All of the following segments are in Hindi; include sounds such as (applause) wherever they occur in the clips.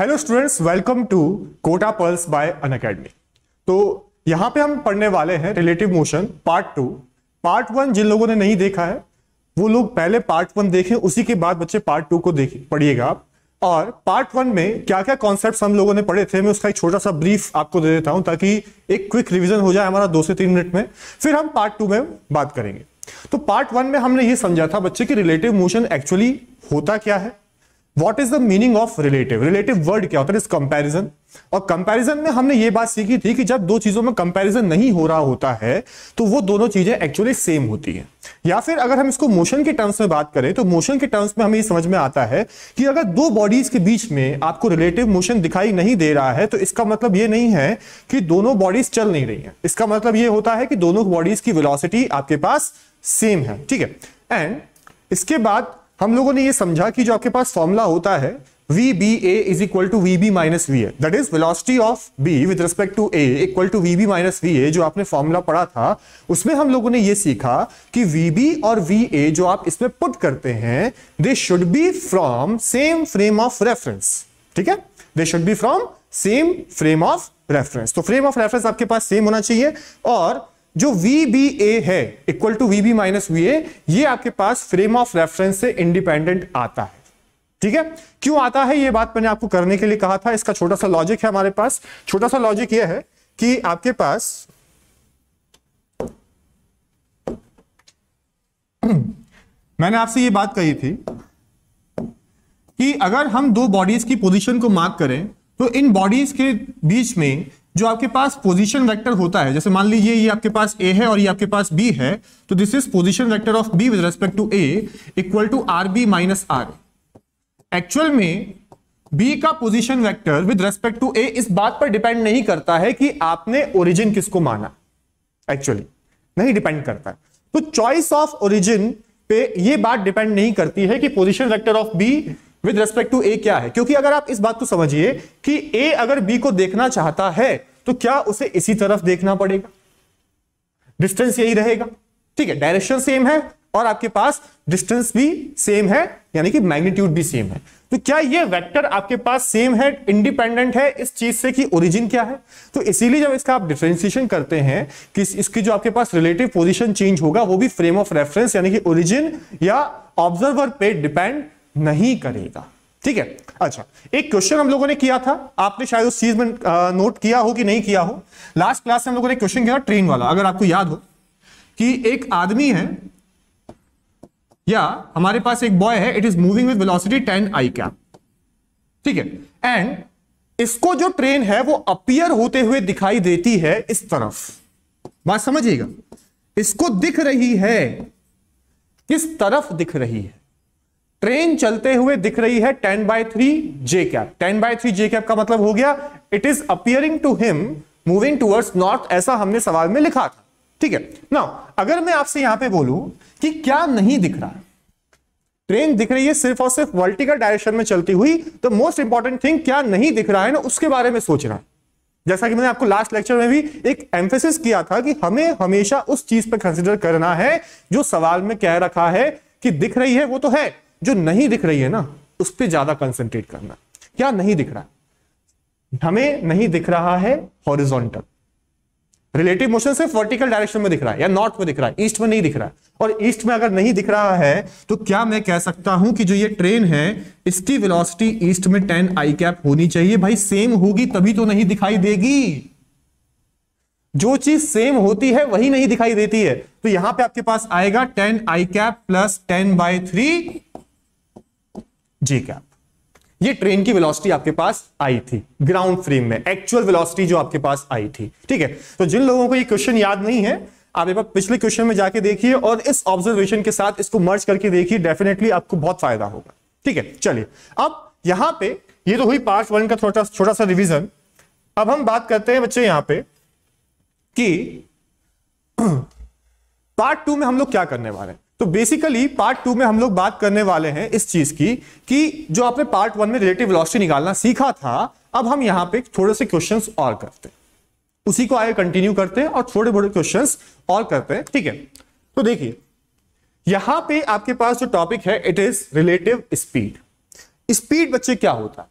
Hello students welcome to Kota pearls by Unacademy तो यहाँ पे हम पढ़ने वाले हैं relative motion part two part one जिन लोगों ने नहीं देखा है, वो लोग पहले पार्ट वन देखें, उसी के बाद बच्चे पार्ट टू को देख, पढ़िएगा आप। और पार्ट वन में क्या क्या कॉन्सेप्ट हम लोगों ने पढ़े थे, मैं उसका एक छोटा सा ब्रीफ आपको दे देता हूँ, ताकि एक क्विक रिविजन हो जाए हमारा दो से तीन मिनट में। फिर हम पार्ट टू में बात करेंगे। तो पार्ट वन में हमने ये समझा था बच्चे की रिलेटिव मोशन एक्चुअली होता क्या है what is the meaning of relative relative word क्या होता है? इस कंपैरिजन और कंपैरिजन में हमने ये बात सीखी थी कि जब दो चीज़ों में कंपैरिजन नहीं हो रहा होता है तो वो दोनों चीज़ें एक्चुअली सेम होती हैं। या फिर अगर हम इसको मोशन के टर्म्स में बात करें तो मोशन के टर्म्स में हमें ये समझ में आता है कि अगर दो बॉडीज के बीच में आपको रिलेटिव मोशन दिखाई नहीं दे रहा है तो इसका मतलब ये नहीं है कि दोनों बॉडीज चल नहीं रही है। इसका मतलब ये होता है कि दोनों बॉडीज की वेलोसिटी आपके पास सेम है, ठीक है? एंड इसके बाद हम लोगों ने ये समझा कि जो आपके पास फॉर्मूला होता है V B A is equal to V B minus V A that is velocity of B with respect to A equal to V B minus V A जो आपने फॉर्मूला पढ़ा था, उसमें हम लोगों ने ये सीखा कि वी बी और वी ए जो आप इसमें पुट करते हैं they should be from same frame of reference ठीक है? They should be from same frame of reference तो फ्रेम ऑफ़ रेफरेंस आपके पास सेम होना चाहिए और जो वी बी ए है equal to V B minus V A ये आपके पास फ्रेम ऑफ़ रेफरेंस से इंडिपेंडेंट आता है। ठीक है? क्यों आता है? ये बात मैंने आपको करने के लिए कहा था। इसका छोटा सा लॉजिक है हमारे पास। छोटा सा लॉजिक ये है कि आपके पास (clears throat) मैंने आपसे ये बात कही थी कि अगर हम दो बॉडीज की पोजीशन को मार्क करें तो इन बॉडीज के बीच में जो आपके पास पोजीशन वेक्टर होता है, जैसे मान लीजिए ये आपके पास ए है और ये आपके पास बी है तो this is position vector of B with respect to A equal to R B minus R actual में बी का position vector with respect to A इस बात पर डिपेंड नहीं करता है कि आपने ओरिजिन किसको माना। एक्चुअली नहीं डिपेंड करता। तो चॉइस ऑफ़ ओरिजिन पे ये बात डिपेंड नहीं करती है कि position vector of B with respect to A क्या है? क्योंकि अगर आप इस बात को समझिए कि ए अगर बी को देखना चाहता है तो क्या उसे इसी तरफ़ देखना पड़ेगा? डिस्टेंस यही रहेगा। ठीक है डायरेक्शन सेम है और आपके पास डिस्टेंस भी सेम है, यानी कि मैग्नीट्यूड भी सेम है। तो क्या ये वेक्टर आपके पास सेम है इंडिपेंडेंट है? इस चीज़ से कि ओरिजिन क्या है? तो इसीलिए जब इसका आप डिफ्रेंसिएशन करते हैं कि इसकी जो आपके पास रिलेटिव पोजीशन चेंज होगा, वो भी फ्रेम ऑफ़ रेफरेंस यानी कि ओरिजिन या ऑब्जर्वर पे डिपेंड नहीं करेगा। ठीक है? अच्छा एक क्वेश्चन हम लोगों ने किया था। आपने शायद उस चीज़ में नोट किया हो कि नहीं किया हो। लास्ट क्लास में हम लोगों ने क्वेश्चन किया ट्रेन वाला। अगर आपको याद हो कि एक आदमी है, या हमारे पास एक बॉय है it is moving with velocity 10 I cap ठीक है? एंड इसको जो ट्रेन है, वो अपियर होते हुए दिखाई देती है इस तरफ़। बात समझिएगा। इसको दिख रही है। किस तरफ़ दिख रही है? ट्रेन चलते हुए दिख रही है ten by three J cap ten by three J cap का मतलब हो गया it is appearing to him moving towards north ऐसा हमने सवाल में लिखा था। ठीक है? ना अगर मैं आपसे यहाँ पे बोलूँ कि क्या नहीं दिख रहा है, ट्रेन दिख रही है सिर्फ़ और सिर्फ़ वर्टिकल डायरेक्शन में चलती हुई तो मोस्ट इंपॉर्टेंट थिंग क्या नहीं दिख रहा है ना, उसके बारे में सोच रहा जैसा कि मैंने आपको लास्ट लेक्चर में भी एक एम्फेसिस किया था कि हमें हमेशा उस चीज़ पर कंसिडर करना है जो सवाल में कह रखा है कि दिख रही है, वो तो है। जो नहीं दिख रही है ना, उस पर ज़्यादा कंसेंट्रेट करना। क्या नहीं दिख रहा? हमें नहीं दिख रहा है हॉरिजॉन्टल रिलेटिव मोशन सिर्फ़ वर्टिकल डायरेक्शन में दिख रहा है, या नॉर्थ में दिख रहा है ईस्ट में नहीं दिख रहा है। और ईस्ट में अगर नहीं दिख रहा है तो क्या मैं कह सकता हूँ कि जो ये ट्रेन है, इसकी वेलोसिटी ईस्ट में टेन आई कैप होनी चाहिए। भाई सेम होगी तभी तो नहीं दिखाई देगी। जो चीज़ सेम होती है, वही नहीं दिखाई देती है। तो यहाँ पे आपके पास आएगा ten I cap plus ten by three G cap ये ट्रेन की वेलोसिटी आपके पास आई थी ग्राउंड फ्रेम में एक्चुअल वेलोसिटी जो आपके पास आई थी, ठीक है? तो जिन लोगों को ये क्वेश्चन याद नहीं है, आप एक बार पिछले क्वेश्चन में जाके देखिए और इस ऑब्जर्वेशन के साथ इसको मर्ज करके देखिए डेफिनेटली आपको बहुत फ़ायदा होगा, ठीक है? चलिए, अब यहाँ पे, ये तो हुई पार्ट वन का छोटा छोटा सा रिवीजन अब हम बात करते हैं बच्चे यहाँ पे कि (clears throat) पार्ट टू में हम लोग क्या करने वाले हैं? तो बेसिकली पार्ट टू में हम लोग बात करने वाले हैं इस चीज़ की, कि जो आपने पार्ट वन में रिलेटिव वेलोसिटी निकालना सीखा था, अब हम यहाँ पे थोड़े से क्वेश्चंस और करते हैं। उसी को आगे कंटिन्यू करते हैं और थोड़े बड़े क्वेश्चंस और करते हैं, ठीक है? तो देखिए, यहाँ पे आपके पास जो टॉपिक है it is relative speed speed बच्चे क्या होता है?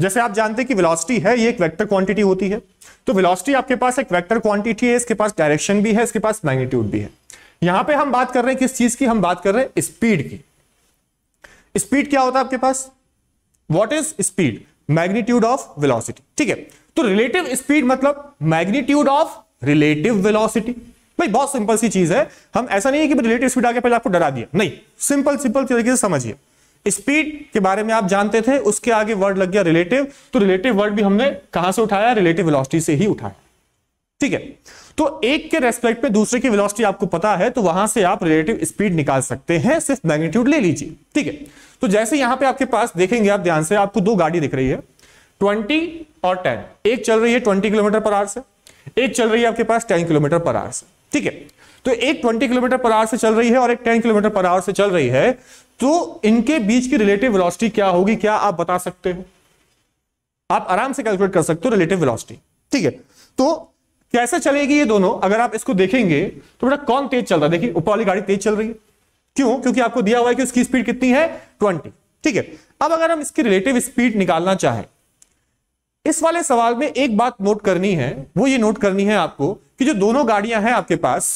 जैसे आप जानते हैं कि वेलोसिटी है, ये एक वेक्टर क्वांटिटी होती है। तो वेलोसिटी आपके पास एक वेक्टर क्वांटिटी है, इसके पास डायरेक्शन भी है, इसके पास मैग्नीट्यूड भी है। यहाँ पे हम बात कर रहे हैं किस चीज़ की, हम बात कर रहे हैं स्पीड की। स्पीड क्या होता है आपके पास? What is speed magnitude of velocity ठीक है तो रिलेटिव स्पीड मतलब मैग्नीट्यूड ऑफ़ रिलेटिव वेलोसिटी भाई, बहुत सिंपल सी चीज़ है। हम, ऐसा नहीं है कि रिलेटिव स्पीड आके पहले आपको डरा दिया। नहीं सिंपल सिंपल तरीके से समझिए। स्पीड के बारे में आप जानते थे, उसके आगे वर्ड लग गया रिलेटिव तो रिलेटिव वर्ड भी हमने कहाँ से उठाया? रिलेटिव वेलोसिटी से ही उठाया। ठीक है तो एक के रेस्पेक्ट में दूसरे की वेलोसिटी आपको पता है तो वहाँ से आप रिलेटिव स्पीड निकाल सकते हैं, सिर्फ़ मैग्नीट्यूड ले लीजिए, ठीक है? तो जैसे यहाँ पे आपके पास देखेंगे आप ध्यान से, आपको दो गाड़ी दिख रही है 20 और 10 एक चल रही है 20 किलोमीटर पर आवर से, एक चल रही है आपके पास 10 किलोमीटर पर आवर से, ठीक है? तो एक 20 किलोमीटर पर आवर से चल रही है और एक 10 किलोमीटर पर आवर से चल रही है तो इनके बीच की रिलेटिव वेलोसिटी क्या होगी, क्या आप बता सकते हो? आप आराम से कैलकुलेट कर सकते हो रिलेटिव वेलोसिटी ठीक है? तो कैसे चलेगी ये दोनों? अगर आप इसको देखेंगे तो बेटा कौन तेज चल रहा है? देखिए, ऊपर वाली गाड़ी तेज चल रही है। क्यों? क्योंकि आपको दिया हुआ है कि उसकी स्पीड कितनी है? ट्वेंटी। ठीक है? अब अगर हम इसकी रिलेटिव स्पीड निकालना चाहें, इस वाले सवाल में एक बात नोट करनी है, वो ये नोट करनी है आपको कि जो दोनों गाड़ियाँ हैं आपके पास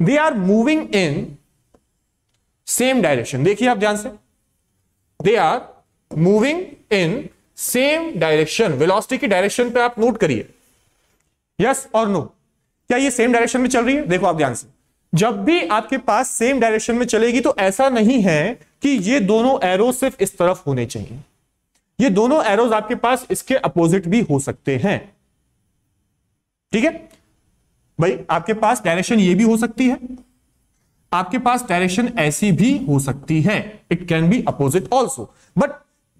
they are moving in same direction देखिए आप ध्यान से। They are moving in same direction velocity की डायरेक्शन पे आप नोट करिए। यस और नो क्या ये सेम डायरेक्शन में चल रही है? देखो आप ध्यान से। जब भी आपके पास सेम डायरेक्शन में चलेगी तो ऐसा नहीं है कि ये दोनों एरो सिर्फ़ इस तरफ़ होने चाहिए। ये दोनों एरोज आपके पास इसके अपोजिट भी हो सकते हैं। ठीक है? भाई, आपके पास डायरेक्शन ये भी हो सकती है। आपके पास डायरेक्शन ऐसी भी हो सकती है। It can be opposite also but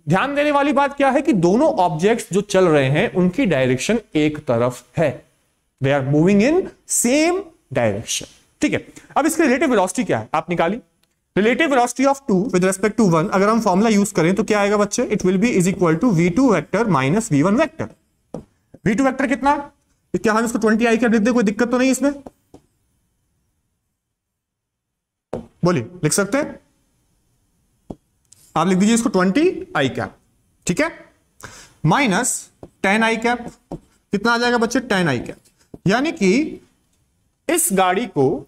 ध्यान देने वाली बात क्या है कि दोनों ऑब्जेक्ट्स जो चल रहे हैं, उनकी डायरेक्शन एक तरफ़ है। They are moving in same direction ठीक है? अब इसकी रिलेटिव वेलोसिटी क्या है? आप निकाली relative velocity of two with respect to one अगर हम फॉर्मुला यूज़ करें तो क्या आएगा बच्चे? It will be is equal to V two vector minus V one vector V two vector कितना? क्या हम इसको ट्वेंटी आई कर लिख दे कोई दिक्कत तो नहीं इसमें? बोलिए, लिख सकते हैं? आप लिख दीजिए इसको ट्वेंटी आई कैप ठीक है? माइनस टेन आई कैप कितना आ जाएगा बच्चे? टेन आई कैप यानी कि इस गाड़ी को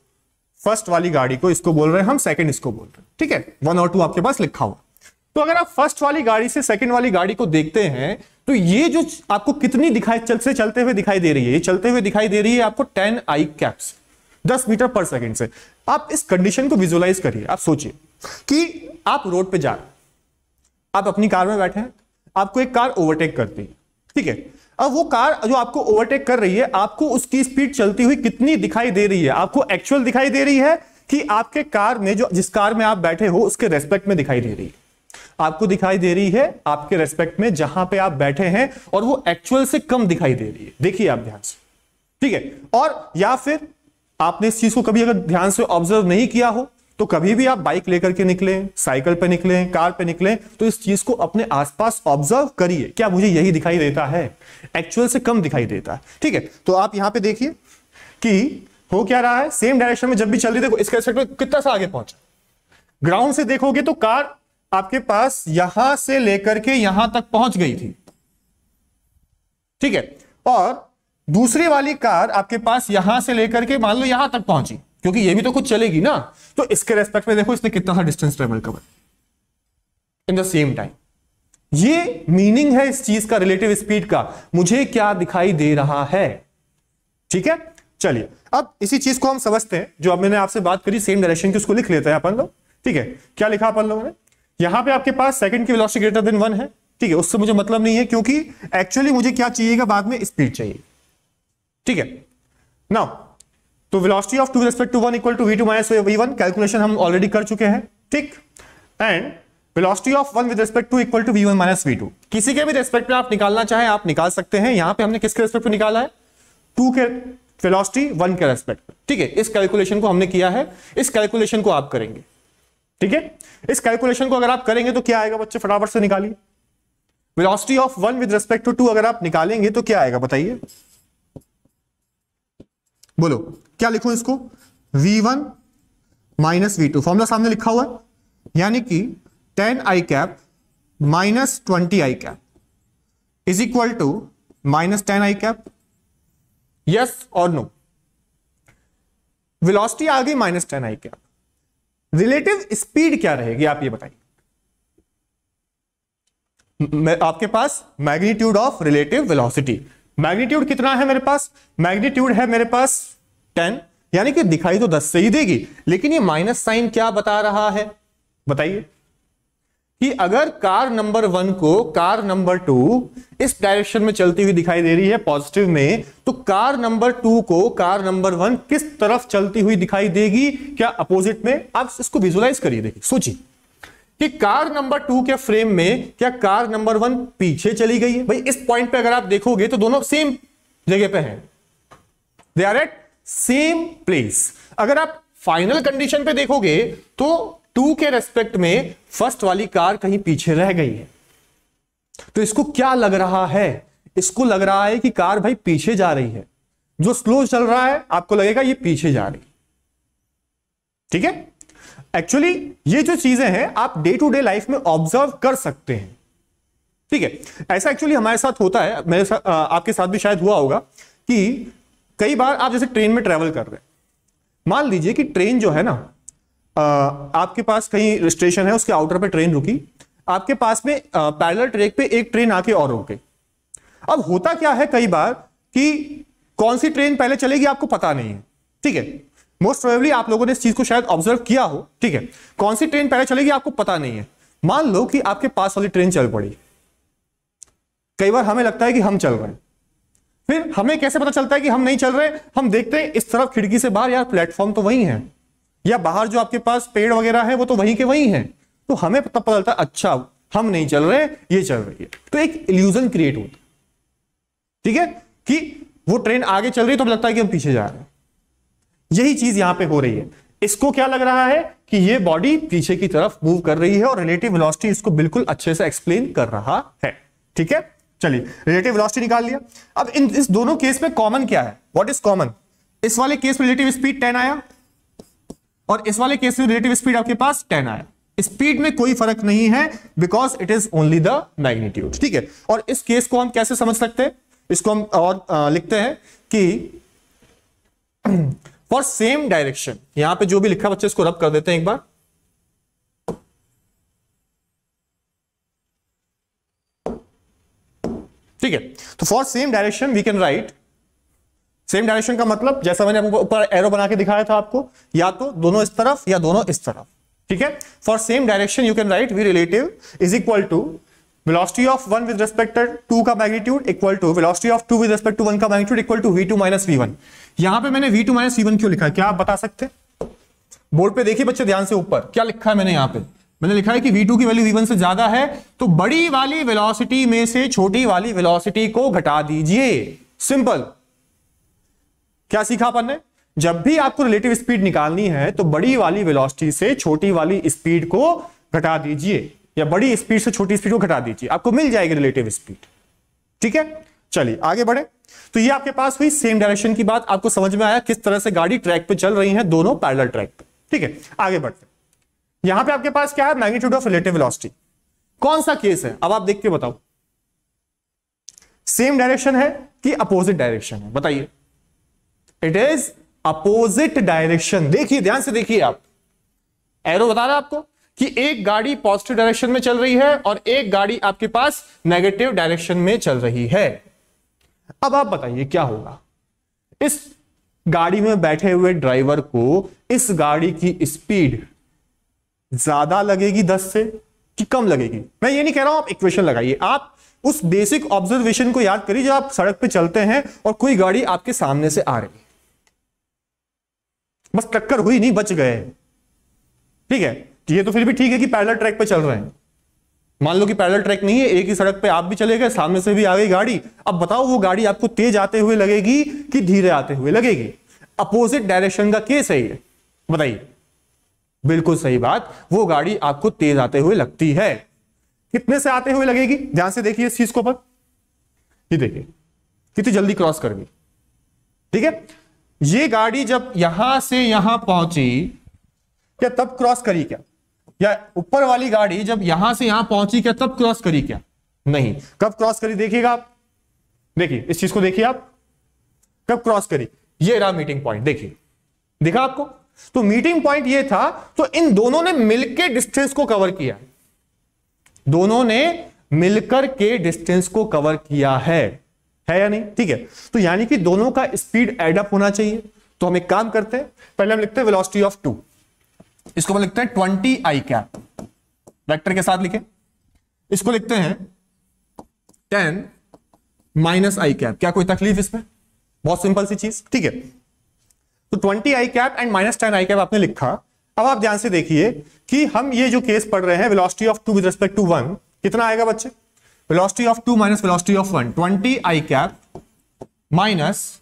फ़र्स्ट वाली गाड़ी को इसको बोल रहे हैं हम सेकंड इसको बोल रहे हैं। ठीक है? वन और टू आपके पास लिखा हुआ। तो अगर आप फ़र्स्ट वाली गाड़ी से सेकंड वाली गाड़ी को देखते हैं तो ये जो आपको कितनी दिखाई चल से चलते हुए दिखाई दे रही है, ये चलते हुए दिखाई दे रही है आपको टेन आई कैप्स दस मीटर पर सेकेंड से। आप इस कंडीशन को विजुअलाइज करिए, आप सोचिए कि आप रोड पे जा रहे आप अपनी कार में बैठे हैं, आपको एक कार ओवरटेक करती है ठीक है? अब वो कार जो आपको ओवरटेक कर रही है, आपको उसकी स्पीड चलती हुई कितनी दिखाई दे रही है? आपको एक्चुअल दिखाई दे रही है कि आपके कार में जो, जिस कार में आप बैठे हो, उसके रेस्पेक्ट में दिखाई दे रही है। आपको दिखाई दे रही है आपके रेस्पेक्ट में जहाँ पे आप बैठे हैं और वो एक्चुअल से कम दिखाई दे रही है। देखिए आप ध्यान से। ठीक है? और या फिर आपने इस चीज़ को कभी अगर ध्यान से ऑब्ज़र्व नहीं किया हो तो कभी भी आप बाइक लेकर के निकले, साइकिल पे निकले, कार पे निकले तो इस चीज़ को अपने आसपास ऑब्ज़र्व करिए। क्या मुझे यही दिखाई देता है? एक्चुअल से कम दिखाई देता है। ठीक है तो आप यहाँ पे देखिए कि हो क्या रहा है? सेम डायरेक्शन में जब भी चल रही, देखो, इसके रेस्पेक्ट में कितना सा आगे पहुँचा। ग्राउंड से देखोगे तो कार आपके पास यहाँ से लेकर के यहाँ तक पहुँच गई थी। ठीक है, और दूसरी वाली कार आपके पास यहाँ से लेकर के मान लो यहाँ तक पहुँची। क्योंकि ये भी तो कुछ चलेगी ना। तो इसके रेस्पेक्ट में देखो इसने कितना सा distance travel cover in the same time ये मीनिंग है इस चीज़ का रिलेटिव स्पीड का। मुझे क्या दिखाई दे रहा है? ठीक है? चलिए। अब इसी चीज़ को हम समझते हैं जो अब मैंने आपसे बात करी सेम डायरेक्शन की उसको लिख लेते हैं अपन लोग। ठीक है? क्या लिखा अपन लोगों ने? यहाँ पे आपके पास सेकंड की वेलोसिटी ग्रेटर देन वन है। ठीक है? उससे मुझे मतलब नहीं है क्योंकि एक्चुअली मुझे क्या चाहिएगा? बाद में स्पीड चाहिए। ठीक है? नाउ तो velocity of two respect to one equal to V two minus V one calculation हम ऑलरेडी कर चुके हैं, ठीक? And velocity of one with respect to equal to V one minus V two किसी के भी रिस्पेक्ट में आप निकालना चाहें, आप निकाल सकते हैं। यहाँ पे हमने किसके रिस्पेक्ट में निकाला है? टू के वेलोसिटी वन के रेस्पेक्ट में ठीक है, इस कैलकुलेशन को हमने किया है। इस कैलकुलेशन को आप करेंगे। ठीक है? इस कैलकुलेशन को अगर आप करेंगे तो क्या आएगा बच्चे? फटाफट से निकालिए। Velocity of one with respect to two अगर आप निकालेंगे तो क्या आएगा? बताइए। बोलो, क्या लिखूं इसको? V1 one minus we formula सामने लिखा हुआ है। यानी कि ten I cap minus twenty I cap is equal to minus ten I cap yes और नो वेलोसिटी आ गई minus ten I cap relative speed क्या रहेगी? आप ये बताइए। आपके पास magnitude of relative velocity magnitude कितना है मेरे पास? मैग्नीट्यूड है मेरे पास टेन यानी कि दिखाई तो दस से ही देगी, लेकिन ये माइनस साइन क्या बता रहा है? बताइए। कि अगर कार नंबर वन को कार नंबर टू इस डायरेक्शन में चलती हुई दिखाई दे रही है पॉजिटिव में तो कार नंबर टू को कार नंबर वन किस तरफ़ चलती हुई दिखाई देगी? क्या अपोजिट में? आप इसको विजुलाइज करिए, देखिए, सोचिए। कि कार नंबर टू के फ्रेम में क्या कार नंबर वन पीछे चली गई है? भाई, इस पॉइंट पे अगर आप देखोगे तो दोनों सेम जगह पे हैं। They are at same place अगर आप फाइनल कंडीशन पे देखोगे तो टू के रेस्पेक्ट में फ़र्स्ट वाली कार कहीं पीछे रह गई है। तो इसको क्या लग रहा है? इसको लग रहा है कि कार भाई पीछे जा रही है। जो स्लो चल रहा है, आपको लगेगा ये पीछे जा रही ठीक है? एक्चुअली ये जो चीज़ें हैं, आप डे टू डे लाइफ में ऑब्ज़र्व कर सकते हैं। ठीक है? ऐसा एक्चुअली हमारे साथ होता है। मेरे साथ आपके साथ भी शायद हुआ होगा कि कई बार आप जैसे ट्रेन में ट्रेवल कर रहे हैं। मान लीजिए कि ट्रेन जो है ना आपके पास कहीं स्टेशन है, उसके आउटर पर ट्रेन रुकी। आपके पास में पैरेलल ट्रैक पे एक ट्रेन आके और रुके अब होता क्या है कई बार कि कौन सी ट्रेन पहले चलेगी आपको पता नहीं है। ठीक है? मोस्ट प्रोबेबली आप लोगों ने इस चीज़ को शायद ऑब्ज़र्व किया हो, ठीक है? कौन सी ट्रेन पहले चलेगी आपको पता नहीं है। मान लो कि आपके पास वाली ट्रेन चल पड़ी। कई बार हमें लगता है कि हम चल रहे हैं। फिर हमें कैसे पता चलता है कि हम नहीं चल रहे? हम देखते हैं इस तरफ़ खिड़की से बाहर, यार प्लेटफॉर्म तो वही है। या बाहर जो आपके पास पेड़ वगैरह है, वो तो वहीं के वहीं है। तो हमें पता चलता है अच्छा हम नहीं चल रहे, ये चल रही है। तो एक इल्यूजन क्रिएट होता ठीक है? कि वो ट्रेन आगे चल रही है तो लगता है कि हम पीछे जा रहे हैं। यही चीज़ यहाँ पे हो रही है। इसको क्या लग रहा है कि ये बॉडी पीछे की तरफ़ मूव कर रही है और रिलेटिव वेलोसिटी इसको बिल्कुल अच्छे से एक्सप्लेन कर रहा है। ठीक है? चलिए रिलेटिव वेलोसिटी निकाल लिया। अब इन इस दोनों केस में कॉमन क्या है? व्हाट इज़ कॉमन इस वाले केस में रिलेटिव स्पीड टेन आया और इस वाले केस में रिलेटिव स्पीड आपके पास टेन आया। स्पीड में कोई फ़र्क नहीं है because it is only the magnitude ठीक है? और इस केस को हम कैसे समझ सकते हैं? इसको हम और आ, लिखते हैं कि (clears throat) फॉर सेम डायरेक्शन। यहाँ पे जो भी लिखा बच्चे, इसको रब कर देते हैं एक बार। ठीक है? तो for same direction we can write same direction का मतलब जैसा मैंने आपको ऊपर एरो बना के दिखाया था आपको, या तो दोनों इस तरफ़ या दोनों इस तरफ़। ठीक है? For same direction you can write V relative is equal to of 1 with respect to 2 का magnitude equal to velocity of 2 with respect to 1 का magnitude equal to v2 minus v1 यहाँ पे मैंने v2 minus v1 क्यों लिखा है? क्या आप बता सकते? बोर्ड पे देखिए बच्चे, ध्यान से ऊपर। क्या लिखा है मैंने यहाँ पे? मैंने लिखा है कि v2 की वैल्यू v1 से ज़्यादा है तो बड़ी वाली वेलोसिटी में से छोटी वाली वेलोसिटी को घटा दीजिए। सिंपल क्या सीखा अपन ने? जब भी आपको रिलेटिव स्पीड निकालनी है तो बड़ी वाली वेलोसिटी से छोटी वाली स्पीड को घटा दीजिए, या बड़ी स्पीड से छोटी स्पीड को घटा दीजिए। आपको मिल जाएगी रिलेटिव स्पीड ठीक है? चलिए, आगे बढ़े। तो ये आपके पास हुई सेम डायरेक्शन की बात। आपको समझ में आया किस तरह से गाड़ी ट्रैक पे चल रही है, दोनों पैरल ट्रैक पे। ठीक है, आगे बढ़ते यहाँ पे आपके पास क्या है? मैग्नीट्यूड ऑफ़ रिलेटिव वेलोसिटी कौन सा केस है? अब आप देख के बताओ। सेम डायरेक्शन है कि अपोजिट डायरेक्शन है? बताइए। इट इज़ अपोजिट डायरेक्शन देखिए, ध्यान से देखिए आप। एरो बता रहा आपको कि एक गाड़ी पॉजिटिव डायरेक्शन में चल रही है और एक गाड़ी आपके पास नेगेटिव डायरेक्शन में चल रही है। अब आप बताइए, क्या होगा? इस गाड़ी में बैठे हुए ड्राइवर को इस गाड़ी की स्पीड ज़्यादा लगेगी 10 से कि कम लगेगी? मैं ये नहीं कह रहा हूँ, आप इक्वेशन लगाइए। आप उस बेसिक ऑब्जर्वेशन को याद करिए जब आप सड़क पे चलते हैं और कोई गाड़ी आपके सामने से आ रही बस टक्कर हुई नहीं, बच गए। ठीक है? ये तो फिर भी ठीक है कि पैदल ट्रैक पे चल रहे हैं। मान लो कि पैदल ट्रैक नहीं है, एक ही सड़क पे आप भी चले गए, सामने से भी आ गई गाड़ी। अब बताओ, वो गाड़ी आपको तेज आते हुए लगेगी कि धीरे आते हुए लगेगी? अपोजिट डायरेक्शन का केस है ये। बताइए। बिल्कुल सही बात, वो गाड़ी आपको तेज आते हुए लगती है। कितने से आते हुए लगेगी? ध्यान से देखिए इस चीज़ को पर। ये देखिए, कितनी जल्दी क्रॉस कर गई। ठीक है? ये गाड़ी जब यहाँ से यहाँ पहुँची, क्या तब क्रॉस करी क्या? या ऊपर वाली गाड़ी जब यहाँ से यहाँ पहुँची क्या, तब क्रॉस करी क्या? नहीं। कब क्रॉस करी देखिएगा आप? देखिए, इस चीज़ को देखिए आप। कब क्रॉस करी? ये रहा मीटिंग पॉइंट देखिए। दिखा आपको? तो मीटिंग पॉइंट ये था तो इन दोनों ने मिलकर डिस्टेंस को कवर किया। दोनों ने मिलकर के डिस्टेंस को कवर किया है। है या नहीं? ठीक है। तो यानी कि दोनों का स्पीड एडअप होना चाहिए। तो हम एक काम करते हैं, पहले हम लिखते हैं वेलोसिटी ऑफ़ टू इसको लिखते हैं ट्वेंटी आई कैप। वेक्टर के साथ लिखे। इसको लिखते हैं टेन माइनस आई कैप। क्या कोई तकलीफ़ इसमें? बहुत सिंपल सी चीज़। ठीक है। तो twenty I cap and minus ten I cap आपने लिखा। अब आप ध्यान से देखिए कि हम ये जो केस पढ़ रहे हैं velocity of two with respect to one कितना आएगा बच्चे? Velocity of two minus velocity of one twenty I cap minus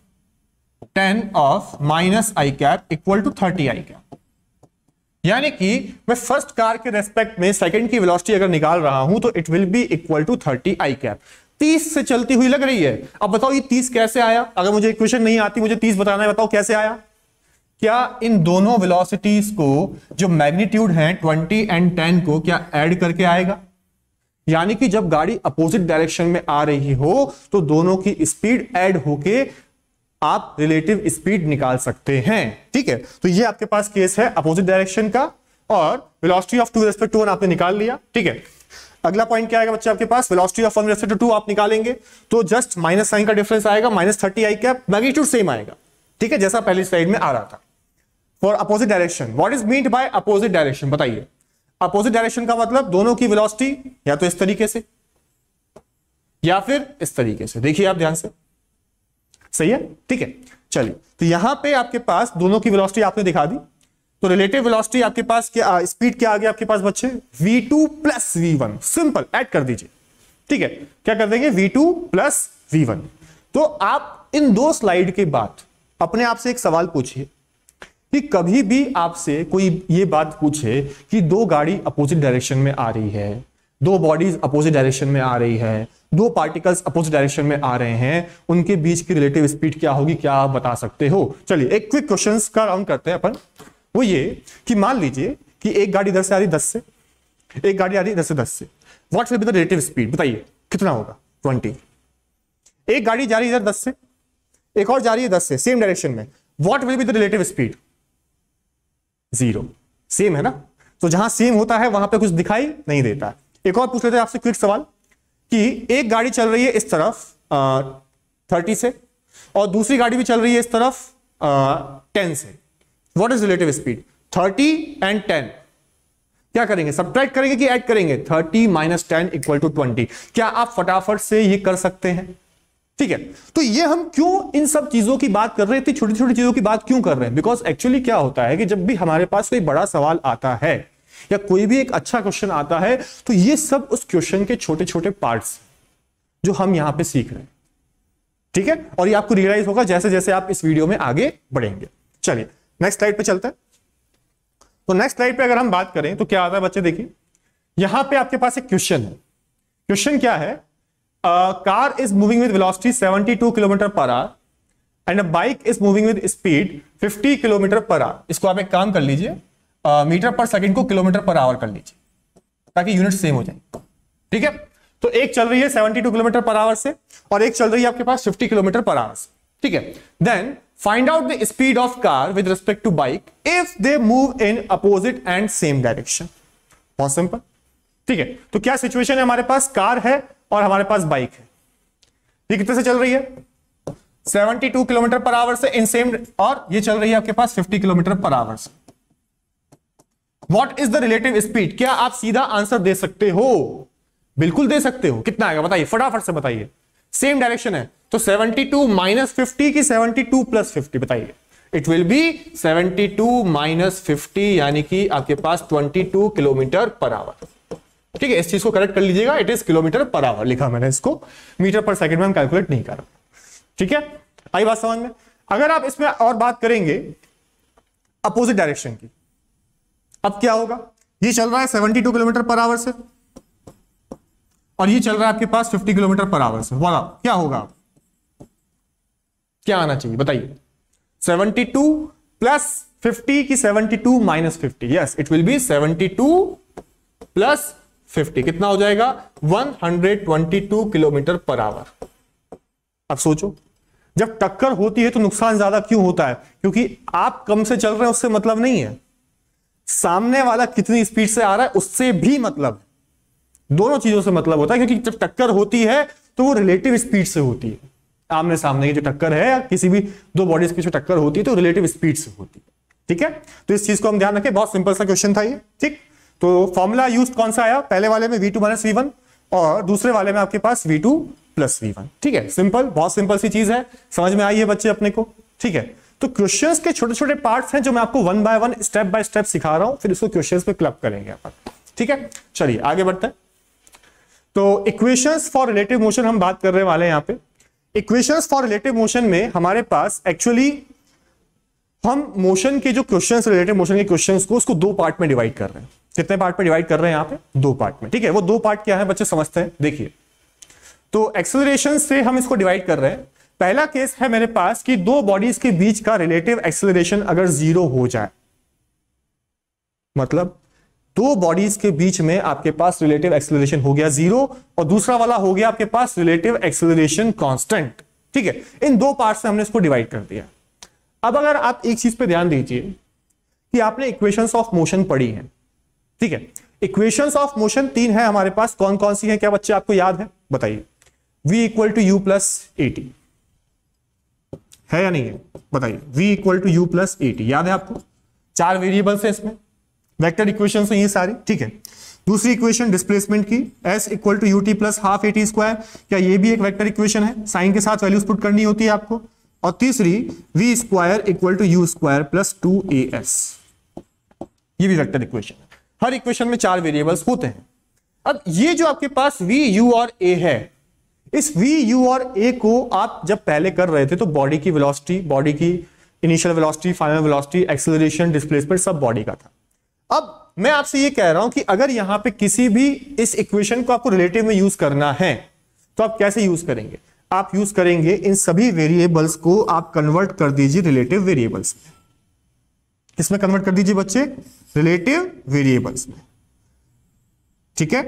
ten of minus I cap equal to thirty I cap. यानी कि मैं फ़र्स्ट कार के रेस्पेक्ट में सेकंड की वेलोसिटी अगर निकाल रहा हूँ तो it will be equal to thirty I cap तीस से चलती हुई लग रही है। अब बताओ ये तीस कैसे आया? अगर मुझे इक्वेशन नहीं आती, मुझे तीस बताना है, बताओ कैसे आया? क्या इन दोनों वेलोसिटीज को, जो मैग्नीट्यूड है ट्वेंटी एंड टेन को, क्या ऐड करके आएगा? यानी कि जब गाड़ी अपोजिट डायरेक्शन में आ रही हो तो दोनों की स्पीड ऐड होके आप रिलेटिव स्पीड निकाल सकते हैं। ठीक है? तो ये आपके पास केस है अपोजिट डायरेक्शन का और velocity of two respect to one आपने निकाल लिया। ठीक है? अगला पॉइंट क्या आएगा बच्चे आपके पास? Velocity of one respect to आप निकालेंगे। तो जस्ट माइनस साइन का डिफरेंस आएगा minus thirty I cap magnitude same आएगा। ठीक है? जैसा पहली स्लाइड में आ रहा था। For opposite direction what is mean by opposite direction बताइए। अपोजिट डायरेक्शन का मतलब दोनों की वेलोसिटी या तो इस तरीके से या फिर इस तरीके से। देखिए आप ध्यान से। सही है? ठीक है। चलिए तो यहाँ पे आपके पास दोनों की वेलोसिटी आपने दिखा दी। तो रिलेटिव वेलोसिटी आपके पास क्या स्पीड क्या आ गया आपके पास बच्चे? V2 two plus v simple add कर दीजिए। ठीक है? क्या कर देंगे? V2 टू प्लस वी तो आप इन दो स्लाइड के बाद अपने आप से एक सवाल पूछिए कि कभी भी आपसे कोई ये बात पूछे कि दो गाड़ी अपोजिट डायरेक्शन में आ रही है। दो बॉडीज अपोजिट डायरेक्शन में आ रही है, दो पार्टिकल्स अपोजिट डायरेक्शन में आ रहे हैं, उनके बीच की रिलेटिव स्पीड क्या होगी, क्या आप बता सकते हो? चलिए, एक क्विक क्वेश्चन का राउंड करते हैं अपन। वो ये कि मान लीजिए कि एक गाड़ी इधर से आ रही दस से, एक गाड़ी आ रही दस से दस से। What will be the relative speed बताइए, कितना होगा? ट्वेंटी एक गाड़ी जा रही है इधर दस से, एक और जा रही है दस से सेम डायरेक्शन में। What will be the relative speed zero same है ना? तो जहाँ सेम होता है, वहाँ पे कुछ दिखाई नहीं देता। एक और पूछ लेते हैं आपसे क्विक सवाल, कि एक गाड़ी चल रही है इस तरफ़ थर्टी से, और दूसरी गाड़ी भी चल रही है इस तरफ़ टेन से। What is relative speed thirty and ten. क्या करेंगे? सब्ट्रैक्ट करेंगे कि ऐड करेंगे? Thirty minus ten equal to twenty क्या आप फटाफट से ये कर सकते हैं? ठीक है तो ये हम क्यों इन सब चीज़ों की बात कर रहे हैं? इतनी छोटी छोटी चीज़ों की बात क्यों कर रहे हैं? बिकॉज़ एक्चुअली क्या होता है कि जब भी हमारे पास कोई बड़ा सवाल आता है या कोई भी एक अच्छा क्वेश्चन आता है तो ये सब उस क्वेश्चन के छोटे छोटे पार्ट्स जो हम यहाँ पे सीख रहे हैं। ठीक है? और ये आपको रियलाइज़ होगा जैसे जैसे आप इस वीडियो में आगे बढ़ेंगे। चलिए नेक्स्ट स्लाइड पे चलते हैं। तो नेक्स्ट स्लाइड पे अगर हम बात करें तो क्या आता है बच्चे देखिए। यहाँ पे आपके पास एक क्वेश्चन है। क्वेश्चन क्या है? Car is moving with velocity 72 kilometre per hour and a bike is moving with speed 50 kilometre per hour इसको आप एक काम कर लीजिए। मीटर पर सेकंड को किलोमीटर पर आवर कर लीजिए, ताकि यूनिट सेम हो जाए। ठीक है? तो एक चल रही है 72 किलोमीटर पर आवर से, और एक चल रही है आपके पास 50 किलोमीटर पर आवर से। ठीक है? Then find out the speed of car with respect to bike if they move in opposite and same direction बहुत सिंपल ठीक है? तो क्या सिचुएशन है हमारे पास? कार है और हमारे पास बाइक है। ये कितने से चल रही है? 72 किलोमीटर पर आवर से इन सेम और ये चल रही है आपके पास 50 किलोमीटर पर आवर से। What is the relative speed क्या आप सीधा आंसर दे सकते हो? बिल्कुल दे सकते हो। कितना आएगा? बताइए, फटाफट से बताइए। सेम डायरेक्शन है। तो 72 टू माइनस फिफ्टी की 72 प्लस फिफ्टी बताइए। It will be 72 two minus fifty यानी कि आपके पास 22 किलोमीटर पर आवर ठीक है, इस चीज़ को करेक्ट कर लीजिएगा। It is kilometre per hour लिखा मैंने इसको। मीटर पर सेकंड में हम कैलकुलेट नहीं कर रहे। ठीक है? आई बात समझ में? अगर आप इसमें और बात करेंगे अपोजिट डायरेक्शन की अब क्या होगा? ये चल रहा है 72 किलोमीटर पर आवर से। और ये चल रहा है आपके पास 50 किलोमीटर पर आवर से। वाला क्या होगा? क्या आना चाहिए? बताइए। 72 प्लस 50 की 72 minus fifty. Yes it will be 72 plus 50 कितना हो जाएगा? 122 किलोमीटर पर आवर। अब सोचो। जब टक्कर होती है तो नुकसान ज़्यादा क्यों होता है? क्योंकि आप कम से चल रहे हैं, उससे मतलब नहीं है। सामने वाला कितनी स्पीड से आ रहा है, उससे भी मतलब। दोनों चीज़ों से मतलब होता है, क्योंकि जब टक्कर होती है तो वो रिलेटिव स्पीड से होती है। आमने सामने की जो टक्कर है, या किसी भी दो बॉडीज की जो टक्कर होती है तो रिलेटिव स्पीड से होती है। ठीक है? तो इस चीज़ को हम ध्यान रखें। बहुत सिंपल सा क्वेश्चन था ये। ठीक? तो फॉर्मूला यूज़ कौन सा आया? पहले वाले में v two minus v one और दूसरे वाले में आपके पास v two plus v one ठीक है? सिंपल बहुत सिंपल सी चीज़ है। समझ में आई है बच्चे अपने को? ठीक है? तो क्वेश्चंस के छोटे छोटे पार्ट्स हैं जो मैं आपको one by one step by step सिखा रहा हूँ, फिर इसको क्वेश्चंस पे क्लब करेंगे अपन। ठीक है? चलिए, आगे बढ़ते हैं। तो इक्वेशंस फॉर रिलेटिव मोशन हम बात कर रहे वाले यहाँ पे। इक्वेशंस फॉर रिलेटिव मोशन में हमारे पास एक्चुअली हम मोशन के जो क्वेश्चंस रिलेटिव मोशन के क्वेश्चंस को उसको दो पार्ट में डिवाइड कर रहे हैं। कितने पार्ट में डिवाइड कर रहे हैं यहाँ पे? दो पार्ट में। ठीक है? वो दो पार्ट क्या है? बच्चे समझते हैं। देखिए। तो एक्सेलरेशन से हम इसको डिवाइड कर रहे हैं। पहला केस है मेरे पास कि दो बॉडीज के बीच का रिलेटिव एक्सेलरेशन अगर ज़ीरो हो जाए। मतलब दो बॉडीज के बीच में आपके पास रिलेटिव एक्सेलरेशन हो गया ज़ीरो और दूसरा वाला हो गया आपके पास रिलेटिव एक्सेलरेशन कांस्टेंट ठीक है? इन दो पार्ट से हमने इसको डिवाइड कर दिया। अब अगर आप एक चीज़ पे ध्यान दीजिए कि आपने इक्वेशंस ऑफ़ मोशन पढ़ी है। ठीक है? इक्वेशंस ऑफ़ मोशन तीन है हमारे पास। कौन कौन सी है? क्या बच्चे आपको याद है? बताइए। V equal to u plus a t है या नहीं? है बताइए। V equal to u plus a t याद है आपको? चार वेरिएबल्स है इसमें। वेक्टर इक्वेशन है ये सारी, ठीक है? दूसरी इक्वेशन डिस्प्लेसमेंट की, s equal to u t plus half a t square क्या ये भी एक वेक्टर इक्वेशन है? साइन के साथ वैल्यूज़ पुट करनी होती है आपको। और तीसरी, v square equal to u square plus two a s ये भी वेक्टर इक्वेशन है। हर इक्वेशन में चार वेरिएबल्स होते हैं। अब ये जो आपके पास v, u और a है इस v, u और a को आप जब पहले कर रहे थे तो बॉडी की वेलोसिटी बॉडी की initial velocity final velocity acceleration displacement सब बॉडी का था। अब मैं आपसे ये कह रहा हूँ कि अगर यहाँ पे किसी भी इस इक्वेशन को आपको रिलेटिव में यूज़ करना है तो आप कैसे यूज़ करेंगे? आप यूज़ करेंगे इन सभी वेरिएबल्स को आप कन्वर्ट कर दीजिए रिलेटिव वेरिएबल्स में। किसमें कन्वर्ट कर दीजिए बच्चे? रिलेटिव वेरिएबल्स में। ठीक है?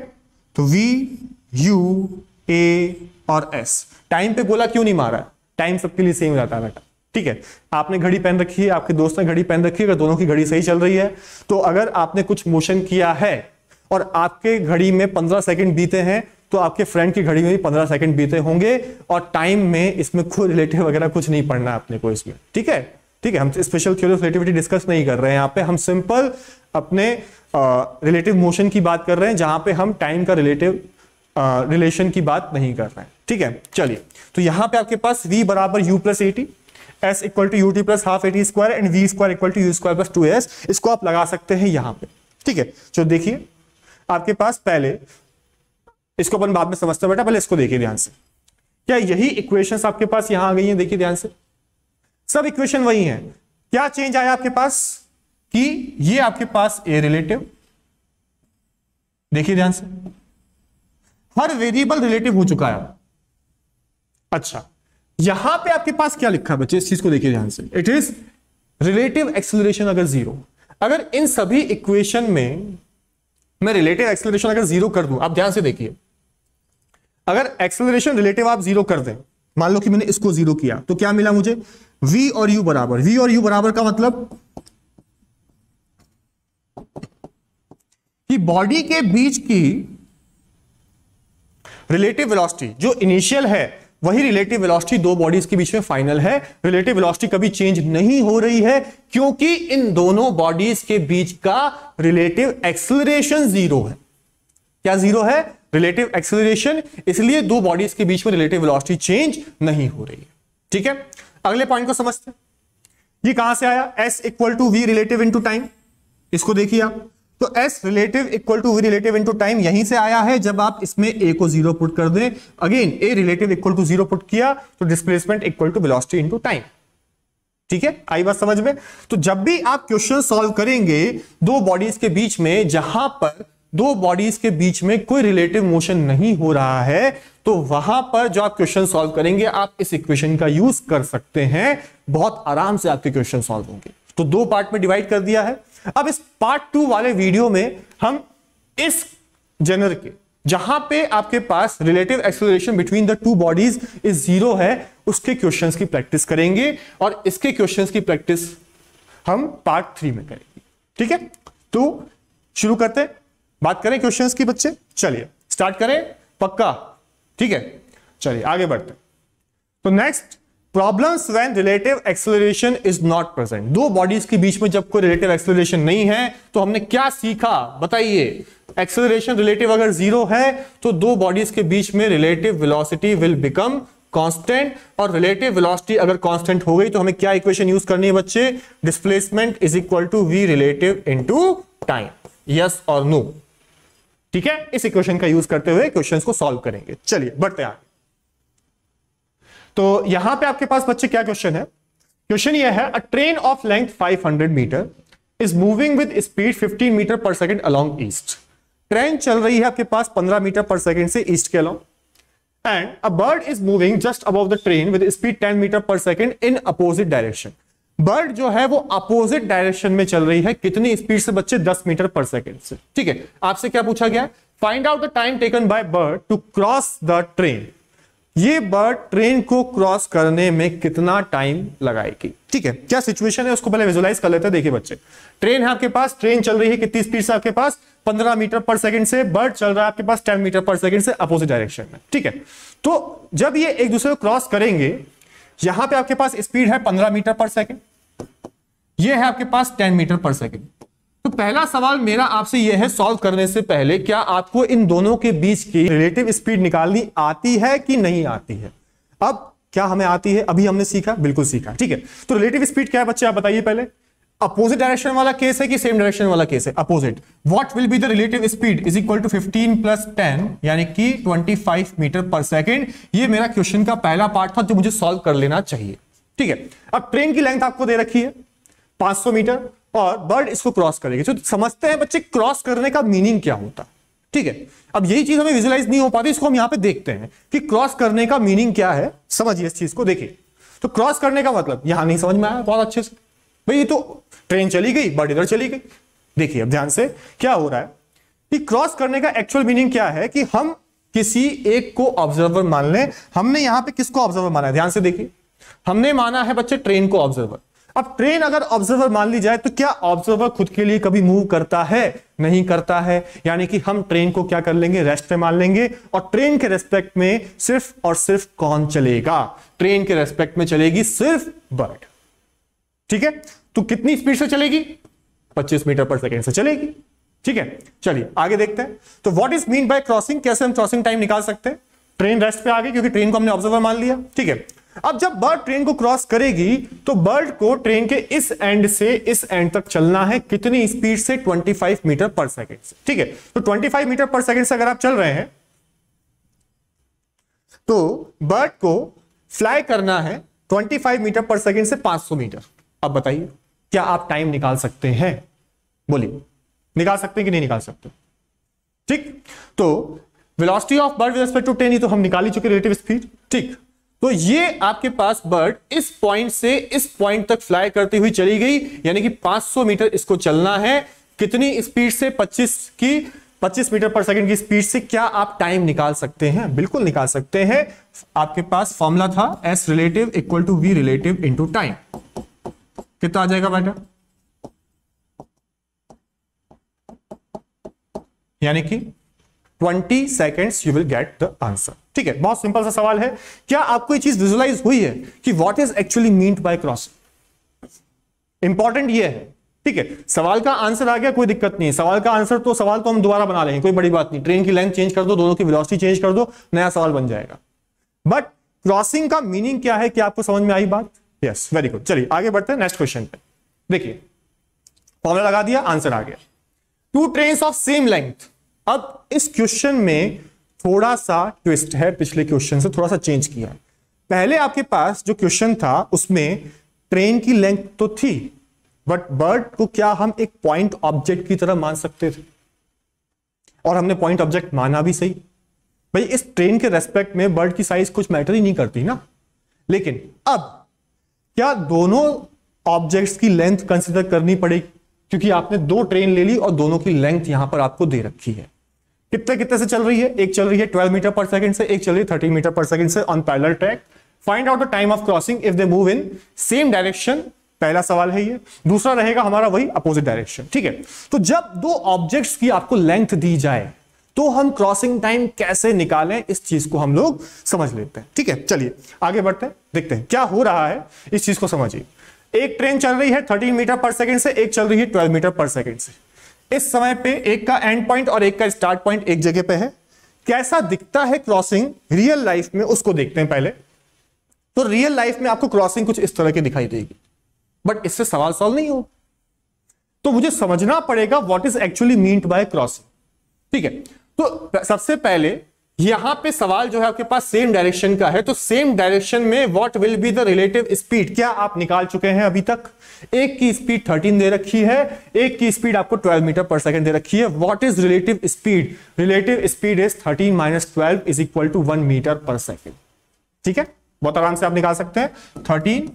तो वी यू ए और एस टाइम पे गोला क्यों नहीं मारा? टाइम सबके लिए सेम रहता है बेटा। ठीक है? आपने घड़ी पहन रखी है, आपके दोस्त ने घड़ी पहन रखी है, अगर दोनों की घड़ी सही चल रही है तो अगर आपने कुछ मोशन किया है और आपके घड़ी में पंद्रह सेकंड बीते हैं तो आपके फ्रेंड की घड़ी में भी पंद्रह सेकंड बीते होंगे और टाइम में इसमें कोई रिलेटिव वगैरह कुछ नहीं पढ़ना अपने को इसमें। ठीक है? ठीक है? हम special theory of relativity discuss नहीं कर रहे हैं। यहाँ पे हम सिंपल अपने रिलेटिव मोशन की बात कर रहे हैं, जहाँ पे हम टाइम का रिलेटिव रिलेशन की बात नहीं कर रहे हैं। ठीक है, चलिए। तो यहाँ पे आपके पास v बराबर u plus a t s equal to u t plus half a t square and v square equal to u square plus two s इसको आप लगा सकते हैं यहाँ पे। ठीक है, चलो देखिए। आपके पास पहले, इसको अपन बाद में समझते बेटा, पहले इसको देखिए ध्यान से। क्या यही इक्वेशन आपके पास यहाँ आ गई हैं? देखिए ध्यान से। सब इक्वेशन वही है। क्या चेंज आया आपके पास? कि ये आपके पास ए रिलेटिव देखिए ध्यान से। हर वेरिएबल रिलेटिव हो चुका है। अच्छा। यहाँ पे आपके पास क्या लिखा है बच्चे? इस चीज़ को देखिए ध्यान से। इट इज़ रिलेटिव एक्सेलरेशन अगर ज़ीरो अगर इन सभी इक्वेशन में मैं रिलेटिव एक्सेलरेशन अगर ज़ीरो कर दूँ आप ध्यान से देखिए। अगर एक्सेलरेशन रिलेटिव आप ज़ीरो कर दें मान लो कि मैंने इसको ज़ीरो किया तो क्या मिला मुझे? V और u बराबर। V और u बराबर का मतलब कि बॉडी के बीच की रिलेटिव वेलोसिटी जो इनिशियल है, वही रिलेटिव वेलोसिटी दो बॉडीज के बीच में फाइनल है। रिलेटिव वेलोसिटी कभी चेंज नहीं हो रही है, क्योंकि इन दोनों बॉडीज के बीच का रिलेटिव एक्सेलरेशन ज़ीरो है। क्या ज़ीरो है? रिलेटिव एक्सेलरेशन इसलिए दो बॉडीज के बीच में रिलेटिव वेलोसिटी चेंज नहीं हो रही है। ठीक है? अगले पॉइंट को समझते हैं। ये कहाँ से आया? S equal to v relative into time इसको देखिए आप। तो s relative equal to v relative into time यहीं से आया है, जब आप इसमें ए को ज़ीरो पुट कर दें। Again a relative equal to zero put किया तो displacement equal to velocity into time ठीक है? आई बात समझ में? तो जब भी आप क्वेश्चन सॉल्व करेंगे, दो बॉडीज के बीच में, जहाँ पर दो बॉडीज के बीच में कोई रिलेटिव मोशन नहीं हो रहा है तो वहाँ पर जो आप क्वेश्चन सॉल्व करेंगे, आप इस इक्वेशन का यूज़ कर सकते हैं। बहुत आराम से आपके क्वेश्चन सॉल्व होंगे। तो दो पार्ट में डिवाइड कर दिया है। अब इस पार्ट टू वाले वीडियो में हम इस जनर के, जहाँ पे आपके पास relative acceleration between the two bodies is zero है, उसके क्वेश्चंस की प्रैक्टिस करेंगे और इसके क्वेश्चंस की प्रैक्टिस हम पार्ट थ्री में करेंगे। ठीक है? तो शुरू करते बात करें क्वेश्चंस की बच्चे। चलिए स्टार्ट करें। पक्का। ठीक है? चलिए, आगे बढ़ते तो next problems when relative acceleration is not present दो बॉडीज के बीच में जब कोई रिलेटिव एक्सेलरेशन नहीं है तो हमने क्या सीखा? बताइए। एक्सेलरेशन रिलेटिव अगर ज़ीरो है तो दो बॉडीज के बीच में relative velocity will become constant और रिलेटिव वेलोसिटी अगर कांस्टेंट हो गई तो हमें क्या इक्वेशन यूज़ करनी है बच्चे? Displacement is equal to v relative into time yes और नो ठीक है? इस इक्वेशन का यूज़ करते हुए क्वेश्चन को सॉल्व करेंगे। चलिए, बढ़ते आगे। तो यहाँ पे आपके पास बच्चे क्या क्वेश्चन है? क्वेश्चन ये है a train of length 500 metre is moving with speed 15 metre per second along east train चल रही है आपके पास 15 मीटर पर सेकंड से ईस्ट के along and a bird is moving just above the train with speed 10 metre per second in opposite direction bird जो है वो अपोजिट डायरेक्शन में चल रही है कितनी स्पीड से बच्चे? 10 मीटर पर सेकंड से। ठीक है? आपसे क्या पूछा गया? Find out the time taken by bird to cross the train ये बर्ड ट्रेन को क्रॉस करने में कितना टाइम लगाएगी? ठीक है, क्या सिचुएशन है? उसको पहले विजुलाइज कर लेते हैं। देखिए बच्चे, ट्रेन है आपके पास, ट्रेन चल रही है कितनी स्पीड से आपके पास? 15 मीटर पर सेकंड से बर्ड चल रहा है आपके पास 10 मीटर पर सेकंड से अपोजिट डायरेक्शन में। ठीक है तो जब ये एक दूसरे को क्रॉस करेंगे, यहाँ पे आपके पास स्पीड है 15 मीटर पर सेकंड ये है आपके पास 10 मीटर पर सेकंड तो पहला सवाल मेरा आपसे यह है सॉल्व करने से पहले क्या आपको इन दोनों के बीच की रिलेटिव स्पीड निकालनी आती है कि नहीं आती है? अब क्या हमें आती है? अभी हमने सीखा, बिल्कुल सीखा ठीक है? तो रिलेटिव स्पीड क्या है बच्चे, आप बताइए पहले। अपोजिट डायरेक्शन वाला केस है कि सेम डायरेक्शन वाला केस है? Opposite what will be the relative speed is equal to 15 plus 10 यानी कि 25 मीटर पर सेकेंड ये मेरा क्वेश्चन का पहला पार्ट था जो मुझे सॉल्व कर लेना चाहिए, ठीक है? अब ट्रेन की लेंथ आपको दे रखी है 500 मीटर और बर्ड इसको क्रॉस करेगी तो समझते हैं बच्चे, क्रॉस करने का मीनिंग क्या होता? ठीक है? अब यही चीज़ हमें विजुलाइज नहीं हो पाती, इसको हम यहाँ पे देखते हैं कि क्रॉस करने का मीनिंग क्या है। समझिए इस चीज़ को, देखिए। तो क्रॉस करने का मतलब यहाँ नहीं समझ में आया बहुत अच्छे से। भाई, ये तो ट्रेन चली गई, बर्ड इधर चली गई। देखिए, अब ध्यान से क्या हो रहा है कि क्रॉस करने का एक्चुअल मीनिंग क्या है कि हम किसी एक को ऑब्जर्वर मान लें। हमने यहाँ पे किसको ऑब्जर्वर माना है? ध्यान से देखिए। हमने माना है बच्चे ट्रेन को ऑब्जर्वर अब ट्रेन अगर ऑब्जर्वर मान ली जाए तो क्या ऑब्जर्वर खुद के लिए कभी मूव करता है? नहीं करता है। यानी कि हम ट्रेन को क्या कर लेंगे? रेस्ट पे मान लेंगे। और ट्रेन के रेस्पेक्ट में सिर्फ़ और सिर्फ़ कौन चलेगा? ट्रेन के रेस्पेक्ट में चलेगी सिर्फ़ बर्ड ठीक है? तो कितनी स्पीड से चलेगी? 25 मीटर पर सेकेंड से चलेगी। ठीक है? चलिए, आगे देखते हैं। तो what is mean by crossing कैसे हम क्रॉसिंग टाइम निकाल सकते हैं? ट्रेन रेस्ट पे आ क्योंकि ट्रेन को हमने ऑब्जर्वर मान लिया। ठीक है? अब जब बर्ड ट्रेन को क्रॉस करेगी तो बर्ड को ट्रेन के इस एंड से इस एंड तक चलना है कितनी स्पीड से? 25 मीटर पर सेकेंड से। ठीक है? तो 25 मीटर पर सेकेंड से अगर आप चल रहे हैं तो बर्ड को फ्लाई करना है 25 मीटर पर सेकेंड से 500 मीटर अब बताइए, क्या आप टाइम निकाल सकते हैं? बोलिए, निकाल सकते हैं कि नहीं निकाल सकते? ठीक? तो velocity of bird with respect to ten तो हम निकाल ही चुके रिलेटिव स्पीड ठीक? तो ये आपके पास बर्ड इस पॉइंट से इस पॉइंट तक फ्लाई करती हुई चली गई, यानी कि 500 मीटर इसको चलना है। कितनी स्पीड से 25 की 25 मीटर पर सेकंड की स्पीड से क्या आप टाइम निकाल सकते हैं? बिल्कुल निकाल सकते हैं। आपके पास फॉर्मूला था s relative equal to v relative into time कितना आ जाएगा बेटा? यानी कि 20 seconds you will get the answer ठीक है, बहुत सिंपल सा सवाल है। क्या आपको ये चीज़ विजुलाइज हुई है कि what is actually mean by crossing important ये है। ठीक है, सवाल का आंसर आ गया, कोई दिक्कत नहीं सवाल का आंसर तो सवाल तो हम दोबारा बना लेंगे, कोई बड़ी बात नहीं। ट्रेन की लेंथ चेंज कर दो, दोनों की वेलोसिटी चेंज कर दो, नया सवाल बन जाएगा। बट क्रॉसिंग का मीनिंग क्या है? क्या आपको समझ में आई बात? यस वेरी गुड चलिए, आगे बढ़ते हैं नेक्स्ट क्वेश्चन पे। देखिए फॉर्मुला लगा दिया आंसर आ गया। Two train of same length अब इस क्वेश्चन में थोड़ा सा ट्विस्ट है, पिछले क्वेश्चन से थोड़ा सा चेंज किया। पहले आपके पास जो क्वेश्चन था, उसमें ट्रेन की लेंथ तो थी बट बर्ड को क्या हम एक पॉइंट ऑब्जेक्ट की तरह मान सकते थे? और हमने पॉइंट ऑब्जेक्ट माना भी सही। भाई, इस ट्रेन के रेस्पेक्ट में बर्ड की साइज़ कुछ मैटर ही नहीं करती ना। लेकिन अब क्या दोनों ऑब्जेक्ट्स की लेंथ कंसिडर करनी पड़ेगी? क्योंकि आपने दो ट्रेन ले ली और दोनों की लेंथ यहाँ पर आपको दे रखी है। कितने कितने से चल रही है? एक चल रही है 12 मीटर पर सेकंड से, एक चल रही है 13 मीटर पर सेकंड से on parallel track find out the time of crossing if they move in same direction पहला सवाल है ये। दूसरा रहेगा हमारा वही अपोजिट डायरेक्शन ठीक है? तो जब दो ऑब्जेक्ट्स की आपको लेंथ दी जाए तो हम क्रॉसिंग टाइम कैसे निकालें? इस चीज़ को हम लोग समझ लेते हैं। ठीक है? चलिए, आगे बढ़ते हैं, देखते हैं। क्या हो रहा है? इस चीज़ को समझिए। एक ट्रेन चल रही है 13 मीटर पर सेकंड से, एक चल रही है 12 मीटर पर सेकंड से। इस समय पे एक का एंड पॉइंट और एक का स्टार्ट पॉइंट एक जगह पे है। कैसा दिखता है क्रॉसिंग रियल लाइफ में, उसको देखते हैं पहले। तो रियल लाइफ में आपको क्रॉसिंग कुछ इस तरह की दिखाई देगी। बट इससे सवाल सॉल्व नहीं हो तो मुझे समझना पड़ेगा what is actually meant by crossing ठीक है? तो सबसे पहले यहाँ पे सवाल जो है आपके पास सेम डायरेक्शन का है तो सेम डायरेक्शन में what will be the relative speed क्या आप निकाल चुके हैं अभी तक? एक की स्पीड 13 दे रखी है, एक की स्पीड आपको 12 मीटर पर सेकंड दे रखी है। What is relative speed relative speed is 13 minus twelve is equal to one metre per second ठीक है? बहुत आराम से आप निकाल सकते हैं। थर्टीन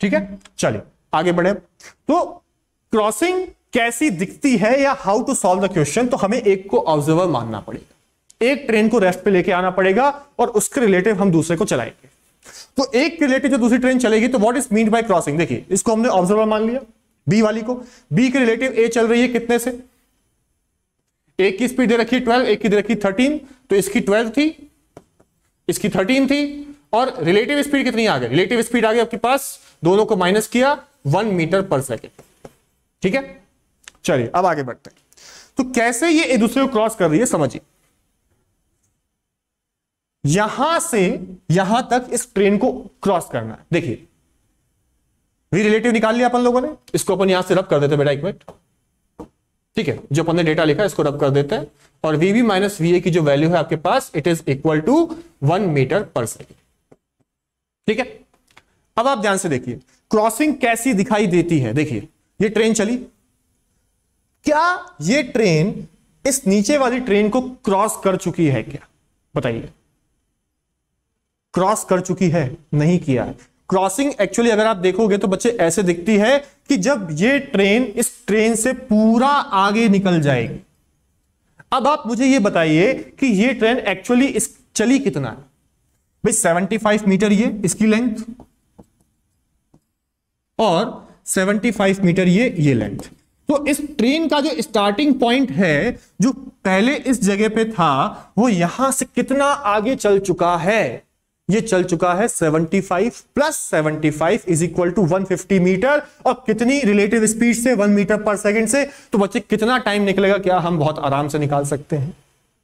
ठीक है? चलिए, आगे बढ़े। तो क्रॉसिंग कैसी दिखती है या how to solve the question तो हमें एक को ऑब्जर्वर मानना पड़ेगा। एक ट्रेन को रेस्ट पे लेके आना पड़ेगा और उसके रिलेटिव हम दूसरे को चलाएँगे। तो एक के रिलेटिव जो दूसरी ट्रेन चलेगी तो what is mean by crossing देखिए, इसको हमने ऑब्जर्वर मान लिया बी वाली को। बी के रिलेटिव ए चल रही है कितने से? एक की स्पीड दे रखी ट्वेल्व एक की दे रखी थर्टीन तो इसकी ट्वेल्व थी, इसकी थर्टीन थी, और रिलेटिव स्पीड कितनी आ गई? रिलेटिव स्पीड आ गई आपके पास, दोनों को माइनस किया वन मीटर पर सेकेंड ठीक है? चलिए, अब आगे बढ़ते हैं। तो कैसे ये एक दूसरे को क्रॉस कर रही है, समझिए। यहाँ से यहाँ तक इस ट्रेन को क्रॉस करना है। देखिए वी रिलेटिव निकाल लिया अपन लोगों ने। इसको अपन यहाँ से रब कर देते बेटा, एक मिनट। ठीक है, जो अपन ने डेटा लिखा है, इसको रब कर देते हैं। और v v minus v a की जो वैल्यू है आपके पास it is equal to one metre per second ठीक है? अब आप ध्यान से देखिए क्रॉसिंग कैसी दिखाई देती है? देखिए, ये ट्रेन चली। क्या ये ट्रेन इस नीचे वाली ट्रेन को क्रॉस कर चुकी है क्या? बताइए। क्रॉस कर चुकी है, नहीं किया है। क्रॉसिंग एक्चुअली अगर आप देखोगे तो बच्चे ऐसे दिखती है कि जब ये ट्रेन इस ट्रेन से पूरा आगे निकल जाएगी। अब आप मुझे ये बताइए कि ये ट्रेन एक्चुअली इस चली कितना है? भाई 75 मीटर ये, इसकी लेंथ? और 75 मीटर ये ये लेंथ। तो इस ट्रेन का जो स्टार्टिंग पॉइंट है, जो पहले इस जगह पे था, वो यहाँ से कितना आगे चल चुका है? ये चल चुका है 75 plus 75 is equal to 150 metre और कितनी रिलेटिव स्पीड से 1 मीटर पर सेकंड से? तो बच्चे, कितना टाइम निकलेगा? क्या हम बहुत आराम से निकाल सकते हैं?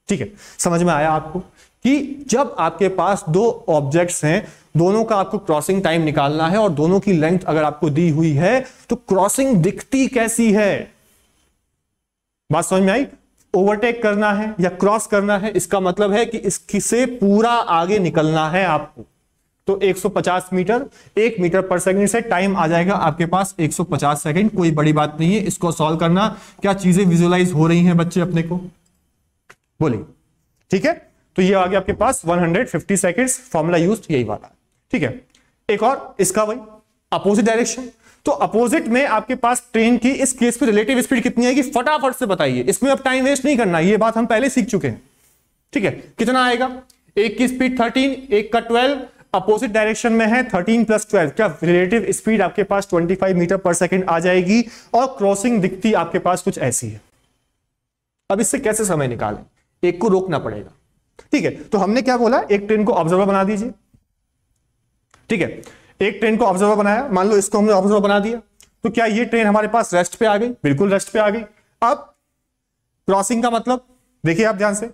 ठीक है, समझ में आया आपको कि जब आपके पास दो ऑब्जेक्ट्स हैं दोनों का आपको क्रॉसिंग टाइम निकालना है और दोनों की लेंथ अगर आपको दी हुई है तो क्रॉसिंग दिखती कैसी है? बात समझ में आई? ओवरटेक करना है या क्रॉस करना है, इसका मतलब है कि इसकी से पूरा आगे निकलना है आपको। तो 150 मीटर, एक मीटर पर सेकंड से टाइम आ जाएगा आपके पास। 150 सेकंड कोई बड़ी बात नहीं है। इसको सॉल्व करना, क्या चीज़ें विजुअलाइज हो रही हैं बच्चे अपने को? बोलिए। ठीक है? तो ये आ गया आपके पास। 150 सेकंड्स फॉर्मूला यूज़ यही वाला। ठीक है? एक और, इसका वही अपोजिट डायरेक्शन तो अपोजिट में आपके पास ट्रेन की इस केस पे रिलेटिव स्पीड कितनी आएगी? फटाफट से बताइए। इसमें अब टाइम वेस्ट नहीं करना ये बात हम पहले सीख चुके हैं। ठीक है? कितना आएगा? एक की स्पीड 13 एक का 12 अपोजिट डायरेक्शन में है 13 प्लस ट्वेल्व क्या रिलेटिव स्पीड आपके पास 25 मीटर पर सेकेंड आ जाएगी? और क्रॉसिंग दिखती आपके पास कुछ ऐसी है। अब इससे कैसे समय निकालें? एक को रोकना पड़ेगा। ठीक है? तो हमने क्या बोला? एक ट्रेन को ऑब्जर्वर बना दीजिए। ठीक है, एक ट्रेन को ऑब्जर्वर बनाया, मान लो इसको हमने ऑब्जर्वर बना दिया तो क्या ये ट्रेन हमारे पास रेस्ट पे आ गई? बिल्कुल रेस्ट पे आ गई। अब क्रॉसिंग का मतलब देखिए आप ध्यान से।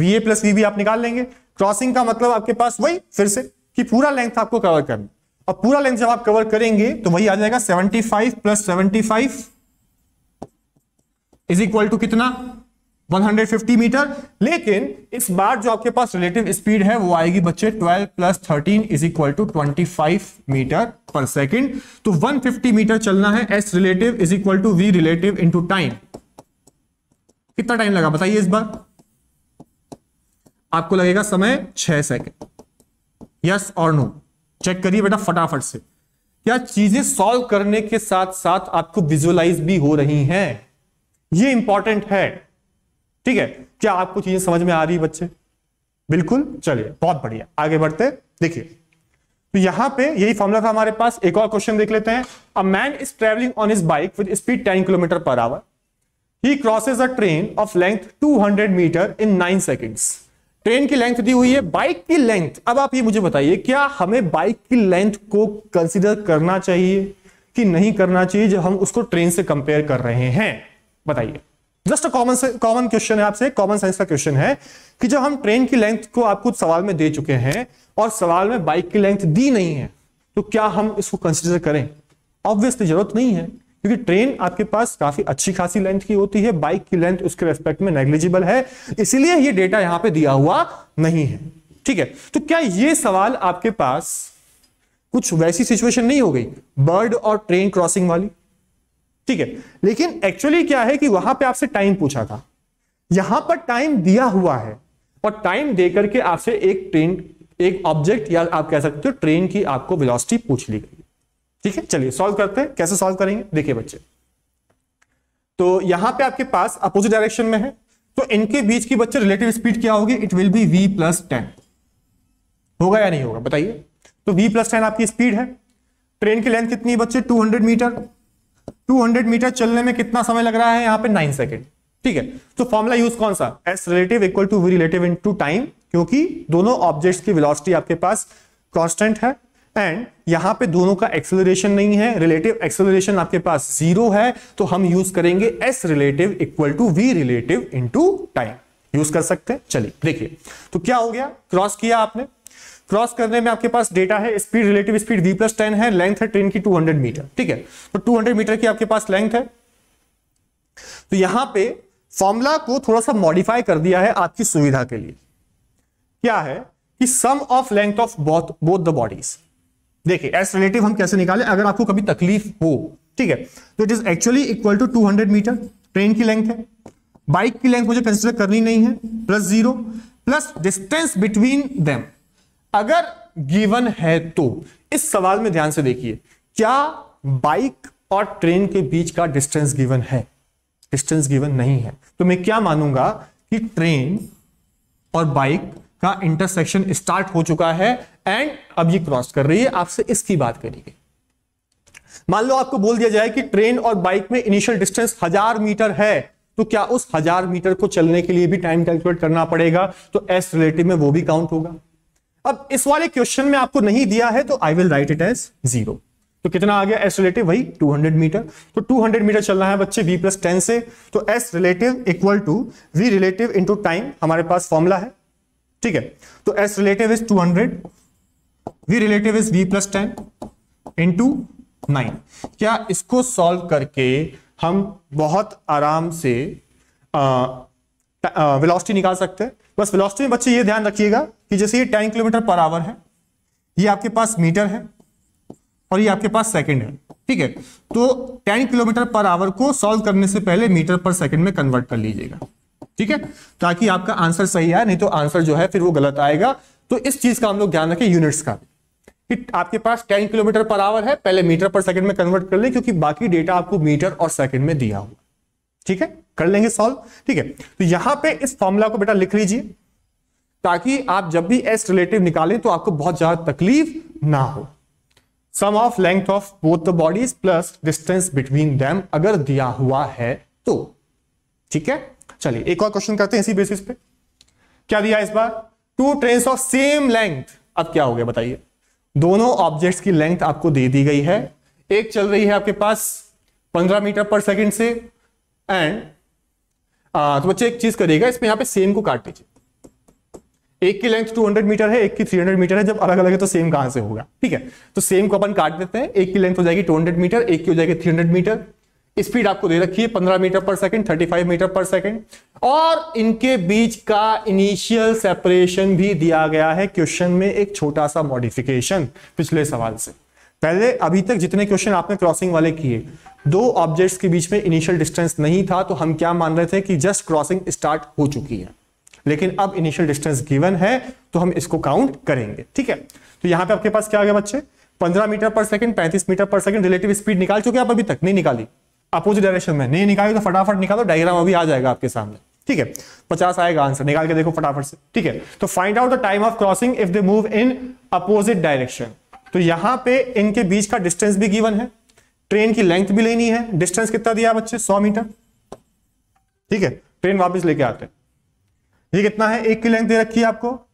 V a plus v b आप निकाल लेंगे। क्रॉसिंग का मतलब आपके पास वही, फिर से, कि पूरा लेंथ आपको कवर करना और पूरा लेंथ जब आप कवर करेंगे तो वही आ जाएगा 75 प्लस 75 इज़ इक्वल टू कितना? 150 मीटर, लेकिन इस बार जो आपके पास रिलेटिव स्पीड है, वो आएगी बच्चे 12 plus thirteen is equal to 25 metre per second तो 150 मीटर चलना है s relative is equal to v relative into time कितना टाइम लगा बताइए इस बार? आपको लगेगा समय 6 सेकेंड यस और नो चेक करिए बेटा फटाफट से। क्या चीज़ें सॉल्व करने के साथ साथ आपको विजुअलाइज भी हो रही हैं? ये इंपॉर्टेंट है। ठीक है? क्या आपको चीज़ें समझ में आ रही है बच्चे? बिल्कुल, चलिए, बहुत बढ़िया। आगे बढ़ते, देखिए। तो यहाँ पे यही फॉर्मुला था हमारे पास, एक और क्वेश्चन देख लेते हैं। A man is travelling on his bike with speed 10 kilometre per hour he crosses a train of length 200 metre in 9 seconds train की लेंथ दी हुई है बाइक की लेंथ अब आप ये मुझे बताइए, क्या हमें बाइक की लेंथ को कंसिडर करना चाहिए कि नहीं करना चाहिए, जब हम उसको ट्रेन से कंपेयर कर रहे हैं? बताइए। जस्ट कॉमन कॉमन क्वेश्चन है आपसे कॉमन सेंस का क्वेश्चन है कि जब हम ट्रेन की लेंथ को आपको सवाल में दे चुके हैं और सवाल में बाइक की लेंथ दी नहीं है तो क्या हम इसको कंसिडर करें? ऑब्वियसली ज़रूरत नहीं है, क्योंकि ट्रेन आपके पास काफ़ी अच्छी खासी लेंथ की होती है बाइक की लेंथ उसके रेस्पेक्ट में नेग्लिजिबल है, इसीलिए ये डेटा यहाँ पे दिया हुआ नहीं है। ठीक है तो क्या ये सवाल आपके पास कुछ वैसी सिचुएशन नहीं हो गई? बर्ड और ट्रेन क्रॉसिंग वाली? ठीक है? लेकिन एक्चुअली क्या है कि वहाँ पे आपसे टाइम पूछा था। यहाँ पर टाइम दिया हुआ है और टाइम देकर के आपसे एक ट्रेन एक ऑब्जेक्ट या आप कह सकते हो ट्रेन की आपको वेलोसिटी पूछ ली गई। ठीक है? चलिए सॉल्व करते हैं। कैसे सॉल्व करेंगे? देखिए बच्चे। तो यहाँ पे आपके पास अपोजिट डायरेक्शन में है। तो इनके बीच की बच्चे रिलेटिव स्पीड क्या होगी? It will be v plus ten होगा या नहीं होगा? बताइए। तो वी प्लस टेन आपकी स्पीड है। ट्रेन की लेंथ कितनी है बच्चे? 200 मीटर 200 मीटर चलने में कितना समय लग रहा है? यहाँ पे 9 सेकेंड ठीक है? तो फॉर्मुला यूज़ कौन सा? S relative equal to v relative into time क्योंकि दोनों ऑब्जेक्ट्स की वेलोसिटी आपके पास कांस्टेंट है एंड यहाँ पे दोनों का एक्सेलरेशन नहीं है रिलेटिव एक्सेलरेशन आपके पास ज़ीरो है तो हम यूज़ करेंगे s relative equal to v relative into time use कर सकते हैं? चलिए, देखिए। तो क्या हो गया? क्रॉस किया आपने? क्रॉस करने में आपके पास डेटा है speed relative speed v plus ten है लेंथ है ट्रेन की 200 मीटर ठीक है? तो 200 मीटर की आपके पास लेंथ है। तो यहाँ पे फॉर्मूला को थोड़ा सा मॉडिफाई कर दिया है आपकी सुविधा के लिए। क्या है कि sum of length of both both the bodies देखिए एस रिलेटिव हम कैसे निकालें? अगर आपको कभी तकलीफ़ हो, ठीक है? तो it is actually equal to 200 metre train की लेंथ है बाइक की लेंथ मुझे कंसिडर करनी नहीं है plus zero plus distance between them अगर गिवन है तो इस सवाल में ध्यान से देखिए, क्या बाइक और ट्रेन के बीच का डिस्टेंस गिवन है? डिस्टेंस गिवन नहीं है। तो मैं क्या मानूँगा कि ट्रेन और बाइक का इंटरसेक्शन स्टार्ट हो चुका है एंड अब ये क्रॉस कर रही है। आपसे इसकी बात करिए। मान लो आपको बोल दिया जाए कि ट्रेन और बाइक में इनिशियल डिस्टेंस हज़ार मीटर है तो क्या उस हज़ार मीटर को चलने के लिए भी टाइम कैलकुलेट करना पड़ेगा? तो एस रिलेटिव में वो भी काउंट होगा। अब इस वाले क्वेश्चन में आपको नहीं दिया है तो I will write it as zero तो कितना आ गया? एस रिलेटिव वही 200 मीटर तो 200 मीटर चलना है बच्चे v प्लस टेन से. तो s relative equal to v relative into time हमारे पास फॉर्मूला है. ठीक है? तो s relative is 200 v relative is v plus ten into nine क्या इसको सॉल्व करके हम बहुत आराम से वेलोसिटी निकाल सकते हैं? बस वेलोसिटी में बच्चे ये ध्यान रखिएगा कि जैसे ये टेन किलोमीटर पर आवर है, ये आपके पास मीटर है और ये आपके पास सेकंड है, ठीक है? तो 10 किलोमीटर पर आवर को सॉल्व करने से पहले मीटर पर सेकंड में कन्वर्ट कर लीजिएगा, ठीक है? ताकि आपका आंसर सही आए, नहीं तो आंसर जो है फिर वो गलत आएगा। तो इस चीज़ का हम लोग ध्यान रखें यूनिट्स का। कि आपके पास 10 किलोमीटर पर आवर है, पहले मीटर पर सेकंड में कन्वर्ट कर ले, क्योंकि बाकी डेटा आपको मीटर और सेकंड में दिया हुआ ठीक है? कर लेंगे सॉल्व ठीक है? तो यहाँ पे इस फॉर्मूला को बेटा लिख लीजिए, ताकि आप जब भी एस रिलेटिव निकालें तो आपको बहुत ज़्यादा तकलीफ़ ना हो। Sum of length of both the bodies plus distance between them अगर दिया हुआ है तो। ठीक है? चलिए, एक और क्वेश्चन करते हैं इसी बेसिस पे। क्या दिया इस बार? Two train of same length अब क्या हो गया बताइए। दोनों ऑब्जेक्ट्स की लेंथ आपको दे दी गई है। एक चल रही है आपके पास 15 मीटर पर सेकंड से एंड तो बच्चे एक चीज़ करिएगा, इसमें यहाँ पे सेम को काट लीजिए एक की लेंथ 200 मीटर है, एक की 300 मीटर है, जब अलग अलग है तो सेम कहाँ से होगा? ठीक है? तो सेम को अपन काट देते हैं, एक की लेंथ हो जाएगी 200 मीटर एक की हो जाएगी 300 मीटर स्पीड आपको दे रखी है 15 metre per second 35 metre per second और इनके बीच का इनिशियल सेपरेशन भी दिया गया है क्वेश्चन में एक छोटा सा मॉडिफिकेशन पिछले सवाल से। पहले अभी तक जितने क्वेश्चन आपने क्रॉसिंग वाले किए, दो ऑब्जेक्ट्स के बीच में इनिशियल डिस्टेंस नहीं था तो हम क्या मान रहे थे कि जस्ट क्रॉसिंग स्टार्ट हो चुकी है। लेकिन अब इनिशियल डिस्टेंस गिवन है तो हम इसको काउंट करेंगे, ठीक है? तो यहाँ पे आपके पास क्या आ गया बच्चे? पंद्रह मीटर पर सेकंड पैंतीस metre per second relative speed निकाल चुके आप अभी तक, नहीं निकाली। अपोजिट डायरेक्शन में, नहीं निकाली तो फटाफट निकालो डायग्राम अभी आ जाएगा आपके सामने, ठीक है? पचास आएगा आंसर निकाल के देखो फटाफट से, ठीक है? तो find out the time of crossing if they move in opposite direction तो यहाँ पे इनके बीच का डिस्टेंस भी गिवन है। ट्रेन की लेंथ भी लेनी है। डिस्टेंस कितना दिया बच्चे? सौ मीटर। ठीक है? ट्रेन वापस लेके आते हैं। ये कितना है? एक की लेंथ दे रखी है आपको।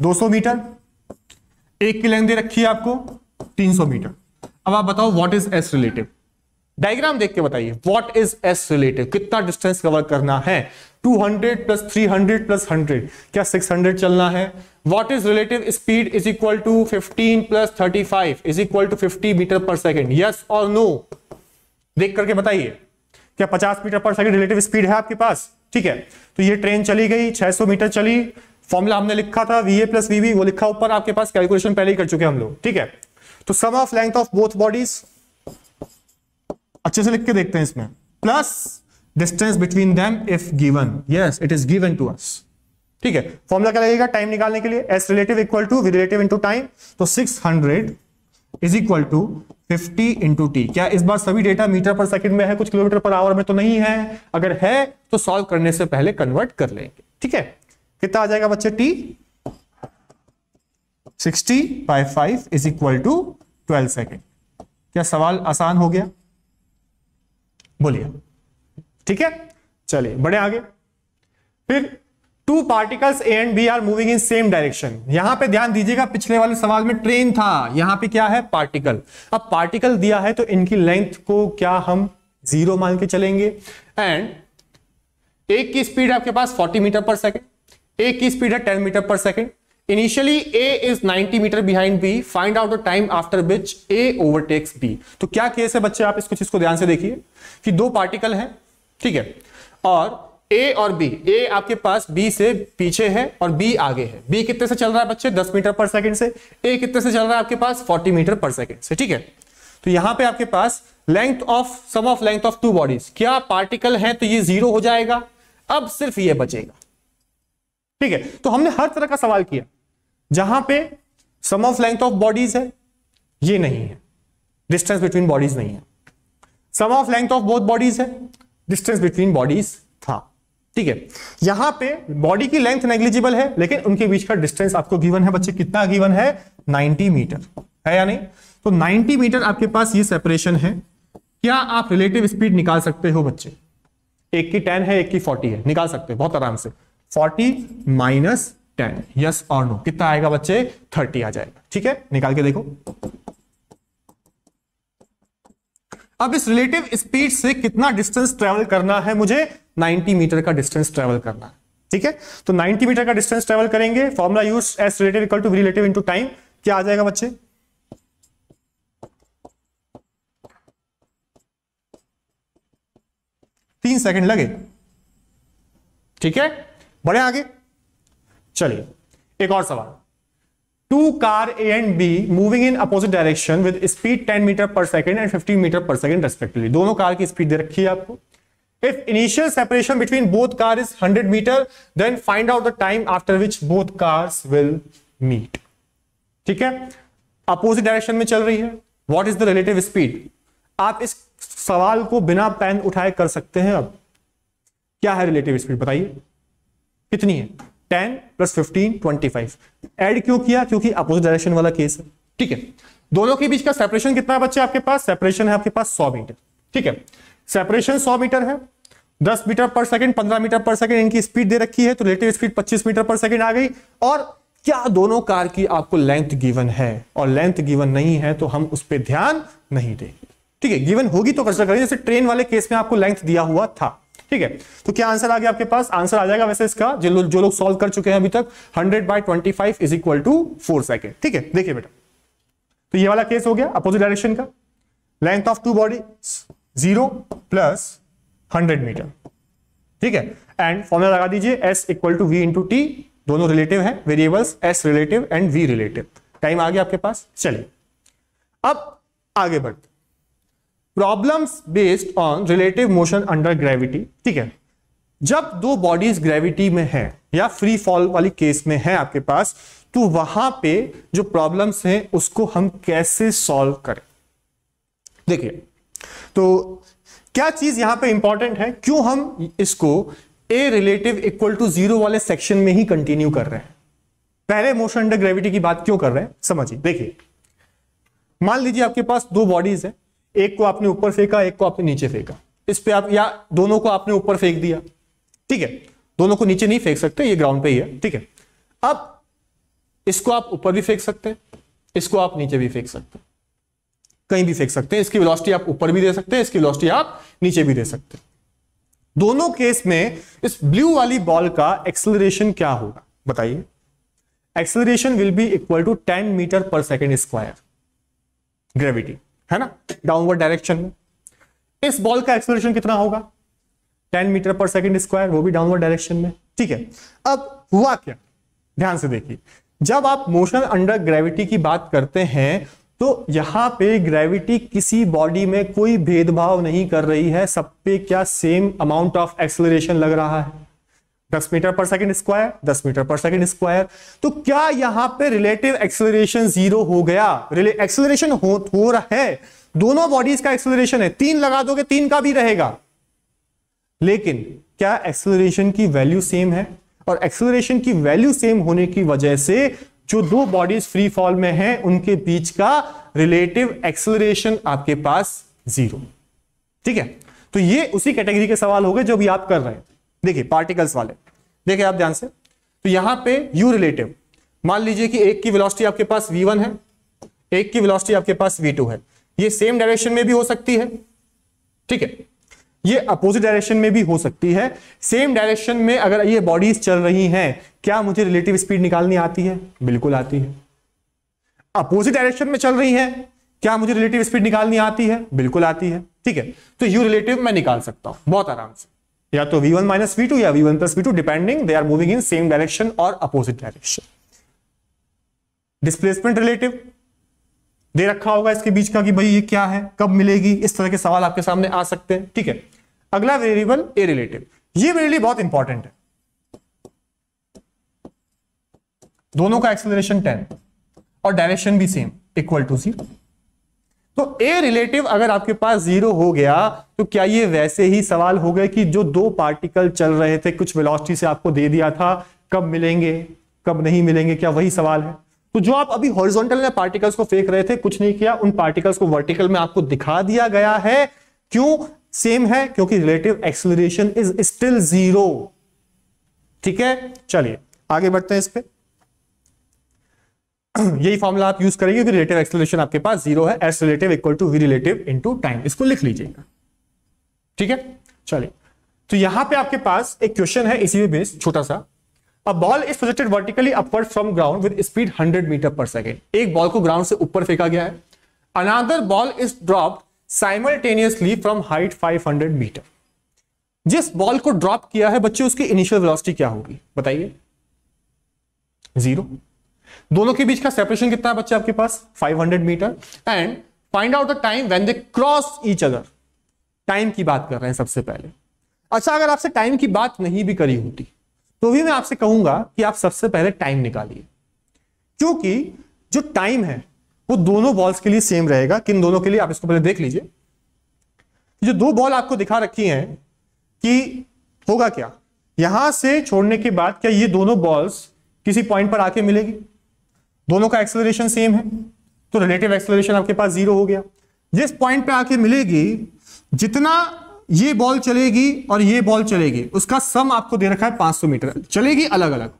200 मीटर। एक की लेंथ दे रखी है आपको 300 मीटर। अब आप बताओ what is S relative diagram देख के बताइए व्हाट इज़ एस रिलेटिव कितना डिस्टेंस कवर करना है? 200 प्लस 300 प्लस 100 क्या 600 चलना है? What is relative speed is equal to 15 plus 35 is equal to 50 metre per second yes और नो देख करके बताइए। क्या 50 मीटर पर सेकेंड रिलेटिव स्पीड है आपके पास? ठीक है। तो ये ट्रेन चली गई 600 मीटर चली। फॉर्मूला हमने लिखा था वी ए प्लस वी वो लिखा ऊपर आपके पास कैलकुलेशन पहले ही कर चुके हम लोग। ठीक है। तो sum of length of both bodies अच्छे से लिख के देखते हैं इसमें। Plus distance between them if given yes it is given to us ठीक है? फॉर्मूला क्या लगेगा? टाइम निकालने के लिए S relative equal to V relative into time तो 600 is equal to 50 into T क्या इस बार सभी डेटा मीटर पर सेकंड में है? कुछ किलोमीटर पर आवर में तो नहीं है। अगर है तो सॉल्व करने से पहले कन्वर्ट कर लेंगे। ठीक है? कितना आ जाएगा बच्चे? T 60 by 5 is equal to 12 second क्या सवाल आसान हो गया? बोलिए। ठीक है? चलिए बड़े आगे। फिर two particles A and B are moving in same direction यहाँ पे ध्यान दीजिएगा, पिछले वाले सवाल में ट्रेन था। यहाँ पे क्या है? पार्टिकल अब पार्टिकल दिया है तो इनकी लेंथ को क्या हम ज़ीरो मान के चलेंगे? एंड एक की स्पीड आपके पास 40 मीटर पर सेकेंड एक की स्पीड है 10 metre per second initially A is 90 metre behind B find out the time after which A overtakes B तो क्या केस है बच्चे? आप इसको चीज़ को ध्यान से देखिए कि दो पार्टिकल हैं, ठीक है? और ए और बी ए आपके पास बी से पीछे है और बी आगे है। बी कितने से चल रहा है बच्चे? 10 मीटर पर सेकंड से। ए कितने से चल रहा है आपके पास? 40 मीटर पर सेकंड से, ठीक है? तो यहाँ पे आपके पास length of sum of length of two bodies क्या पार्टिकल है तो ये ज़ीरो हो जाएगा। अब सिर्फ़ ये बचेगा। ठीक है? तो हमने हर तरह का सवाल किया। जहाँ पे sum of length of bodies है, ये नहीं है। डिस्टेंस बिटवीन बॉडीज नहीं है। Sum of length of both bodies है डिस्टेंस बिटवीन बॉडीज था। ठीक है? यहाँ पे बॉडी की लेंथ नेग्लिजिबल है, लेकिन उनके बीच का डिस्टेंस आपको गिवन है बच्चे। कितना गिवन है? 90 मीटर है या नहीं? तो 90 मीटर आपके पास ये सेपरेशन है। क्या आप रिलेटिव स्पीड निकाल सकते हो बच्चे? एक की 10 है, एक की 40 है। निकाल सकते हो, बहुत आराम से। 40 माइनस टेन। यस और नो कितना आएगा बच्चे? 30 आ जाएगा। ठीक है? निकाल के देखो। अब इस रिलेटिव स्पीड से कितना डिस्टेंस ट्रेवल करना है मुझे? 90 मीटर का डिस्टेंस ट्रेवल करना है। ठीक है? तो 90 मीटर का डिस्टेंस ट्रेवल करेंगे। Formula use S relative equal to relative into time क्या आ जाएगा बच्चे? तीन सेकंड लगे। ठीक है? बड़े आगे। चलिए, एक और सवाल। Two car A and B moving in opposite direction with speed 10 metre per second and 15 metre per second respectively दोनों कार की स्पीड दे रखी है आपको। If initial separation between both car is 100 metre then find out the time after which both cars will meet ठीक है? अपोजिट डायरेक्शन में चल रही है। What is the relative speed आप इस सवाल को बिना पैन उठाए कर सकते हैं अब। क्या है रिलेटिव स्पीड बताइए। कितनी है? Ten plus fifteen, twenty five. Add क्यों किया? क्योंकि अपोजिट डायरेक्शन वाला केस है। ठीक है? दोनों के बीच का सेपरेशन कितना बच्चे आपके पास? सेपरेशन है आपके पास सौ मीटर ठीक है? सेपरेशन सौ मीटर है। दस मीटर पर सेकंड पंद्रह मीटर पर सेकंड इनकी स्पीड दे रखी है तो रिलेटिव स्पीड पच्चीस मीटर पर सेकंड आ गई। और क्या दोनों कार की आपको लेंथ गिवन है? और लेंथ गिवन नहीं है तो हम उस पर ध्यान नहीं देंगे। ठीक है? गिवन होगी तो कंसिडर करेंगे। जैसे ट्रेन वाले केस में आपको लेंथ दिया हुआ था। ठीक है? तो क्या आंसर आ गया आपके पास? आंसर आ जाएगा वैसे इसका, जो लोग जो लोग सॉल्व कर चुके हैं अभी तक 100 by twenty five is equal to four second ठीक है? देखिए बेटा। तो ये वाला केस हो गया अपोजिट डायरेक्शन का। Length of two body zero plus hundred metre ठीक है? एंड फॉर्मुला लगा दीजिए S equal to V into T दोनों रिलेटिव है variables S relative and V relative time आ गया आपके पास? चलिए। अब आगे बढ़ते problems based on relative motion under gravity ठीक है? जब दो बॉडीज ग्रेविटी में है, या फ्री फॉल वाली केस में है आपके पास तो वहाँ पे जो प्रॉब्लम्स हैं, उसको हम कैसे सॉल्व करें? देखिए तो क्या चीज़ यहाँ पे इंपॉर्टेंट है? क्यों हम इसको A relative equal to zero वाले सेक्शन में ही कंटिन्यू कर रहे हैं? पहले मोशन अंडर ग्रेविटी की बात क्यों कर रहे हैं? समझिए, देखिए, मान लीजिए आपके पास दो बॉडीज है एक को आपने ऊपर फेंका, एक को आपने नीचे फेंका। इस पे आप या दोनों को आपने ऊपर फेंक दिया। ठीक है? दोनों को नीचे नहीं फेंक सकते, ये ग्राउंड पे ही है। ठीक है? अब इसको आप ऊपर भी फेंक सकते हैं, इसको आप नीचे भी फेंक सकते हैं। कहीं भी फेंक सकते हैं, इसकी वेलोसिटी आप ऊपर भी दे सकते हैं, इसकी वेलोसिटी आप नीचे भी दे सकते हैं। दोनों केस में इस ब्लू वाली बॉल का एक्सेलरेशन क्या होगा? बताइए। Acceleration will be equal to 10 metre per second square gravity है ना? डाउनवर्ड डायरेक्शन में। इस बॉल का एक्सेलरेशन कितना होगा? 10 मीटर पर सेकेंड स्क्वायर वो भी डाउनवर्ड डायरेक्शन में। ठीक है? अब हुआ क्या? ध्यान से देखिए। जब आप मोशन अंडर ग्रेविटी की बात करते हैं तो यहाँ पे ग्रेविटी किसी बॉडी में कोई भेदभाव नहीं कर रही है। सब पे क्या सेम अमाउंट ऑफ़ एक्सेलरेशन लग रहा है? 10 metre per second square 10 metre per second square. तो क्या यहाँ पे रिलेटिव एक्सेलरेशन ज़ीरो हो गया? एक्सेलरेशन हो, हो रहा है। दोनों बॉडीज का एक्सेलरेशन है। तीन लगा दोगे तीन का भी रहेगा। लेकिन क्या एक्सेलरेशन की वैल्यू सेम है? और एक्सेलरेशन की वैल्यू सेम होने की वजह से जो दो बॉडीज फ्री फॉल में हैं उनके बीच का रिलेटिव एक्सेलरेशन आपके पास ज़ीरो ठीक है? तो ये उसी कैटेगरी के सवाल हो गए जो भी आप कर रहे हैं। देखिए पार्टिकल्स वाले। देखिए आप ध्यान से। तो यहाँ पे यू रिलेटिव मान लीजिए कि एक की वेलोसिटी आपके पास v1 है, एक की वेलोसिटी आपके पास v2 है। ये सेम डायरेक्शन में भी हो सकती है, ठीक है? ये अपोजिट डायरेक्शन में भी हो सकती है। सेम डायरेक्शन में अगर ये बॉडीज चल रही हैं, क्या मुझे रिलेटिव स्पीड निकालनी आती है? बिल्कुल आती है। अपोजिट डायरेक्शन में चल रही है, क्या मुझे रिलेटिव स्पीड निकालनी आती है? बिल्कुल आती है, ठीक है? तो यू रिलेटिव मैं निकाल सकता हूँ, बहुत आराम से। या तो v1 माइनस वी टू या v1 plus V depending they are moving in same direction और अपोजिट डायरेक्शन डिस्प्लेसमेंट रिलेटिव दे रखा होगा इसके बीच का कि भाई ये क्या है, कब मिलेगी, इस तरह के सवाल आपके सामने आ सकते हैं, ठीक है? अगला वेरिएबल ए रिलेटिव ये मेरे लिए बहुत इंपॉर्टेंट है। दोनों का एक्सेलरेशन 10 और डायरेक्शन भी सेम इक्वल टू ज़ीरो तो ए रिलेटिव अगर आपके पास ज़ीरो हो गया तो क्या ये वैसे ही सवाल हो गए कि जो दो पार्टिकल चल रहे थे, कुछ वेलोसिटी से आपको दे दिया था, कब मिलेंगे, कब नहीं मिलेंगे, क्या वही सवाल है? तो जो आप अभी हॉरिजॉन्टल में पार्टिकल्स को फेंक रहे थे, कुछ नहीं किया, उन पार्टिकल्स को वर्टिकल में आपको दिखा दिया गया है। क्यों? सेम है, क्योंकि relative acceleration is still zero ठीक है? चलिए, आगे बढ़ते हैं इस पे। (clears throat) यही फॉर्मूला आप यूज़ करेंगे कि रिलेटिव एक्सेलरेशन आपके पास ज़ीरो है S relative equal to V relative into time इसको लिख लीजिएगा। ठीक है? चलिए। तो यहाँ पे आपके पास एक क्वेश्चन है इसी में बेस, छोटा सा। A ball is projected vertically upward from ground with speed 100 metre per second एक बॉल को ग्राउंड से ऊपर फेंका गया है। Another ball is dropped simultaneously from height 500 metre जिस बॉल को ड्रॉप किया है बच्चे, उसकी इनिशियल वेलोसिटी क्या होगी? बताइए। ज़ीरो दोनों के बीच का सेपरेशन कितना है बच्चे आपके पास? 500 metre and find out the time when they cross each other time की बात कर रहे हैं सबसे पहले। अच्छा अगर आपसे टाइम की बात नहीं भी करी होती तो भी मैं आपसे कहूँगा कि आप सबसे पहले टाइम निकालिए। क्योंकि जो टाइम है, वो दोनों बॉल्स के लिए सेम रहेगा। किन दोनों के लिए? आप इसको पहले देख लीजिए। जो दो बॉल आपको दिखा रखी हैं कि होगा क्या। यहाँ से छोड़ने के बाद क्या ये दोनों बॉल्स किसी पॉइंट पर आके मिलेगी? दोनों का एक्सेलरेशन सेम है तो रिलेटिव एक्सेलरेशन आपके पास ज़ीरो हो गया। जिस पॉइंट पे आके मिलेगी, जितना ये बॉल चलेगी और ये बॉल चलेगी, उसका सम आपको दे रखा है 500 मीटर। चलेगी अलग अलग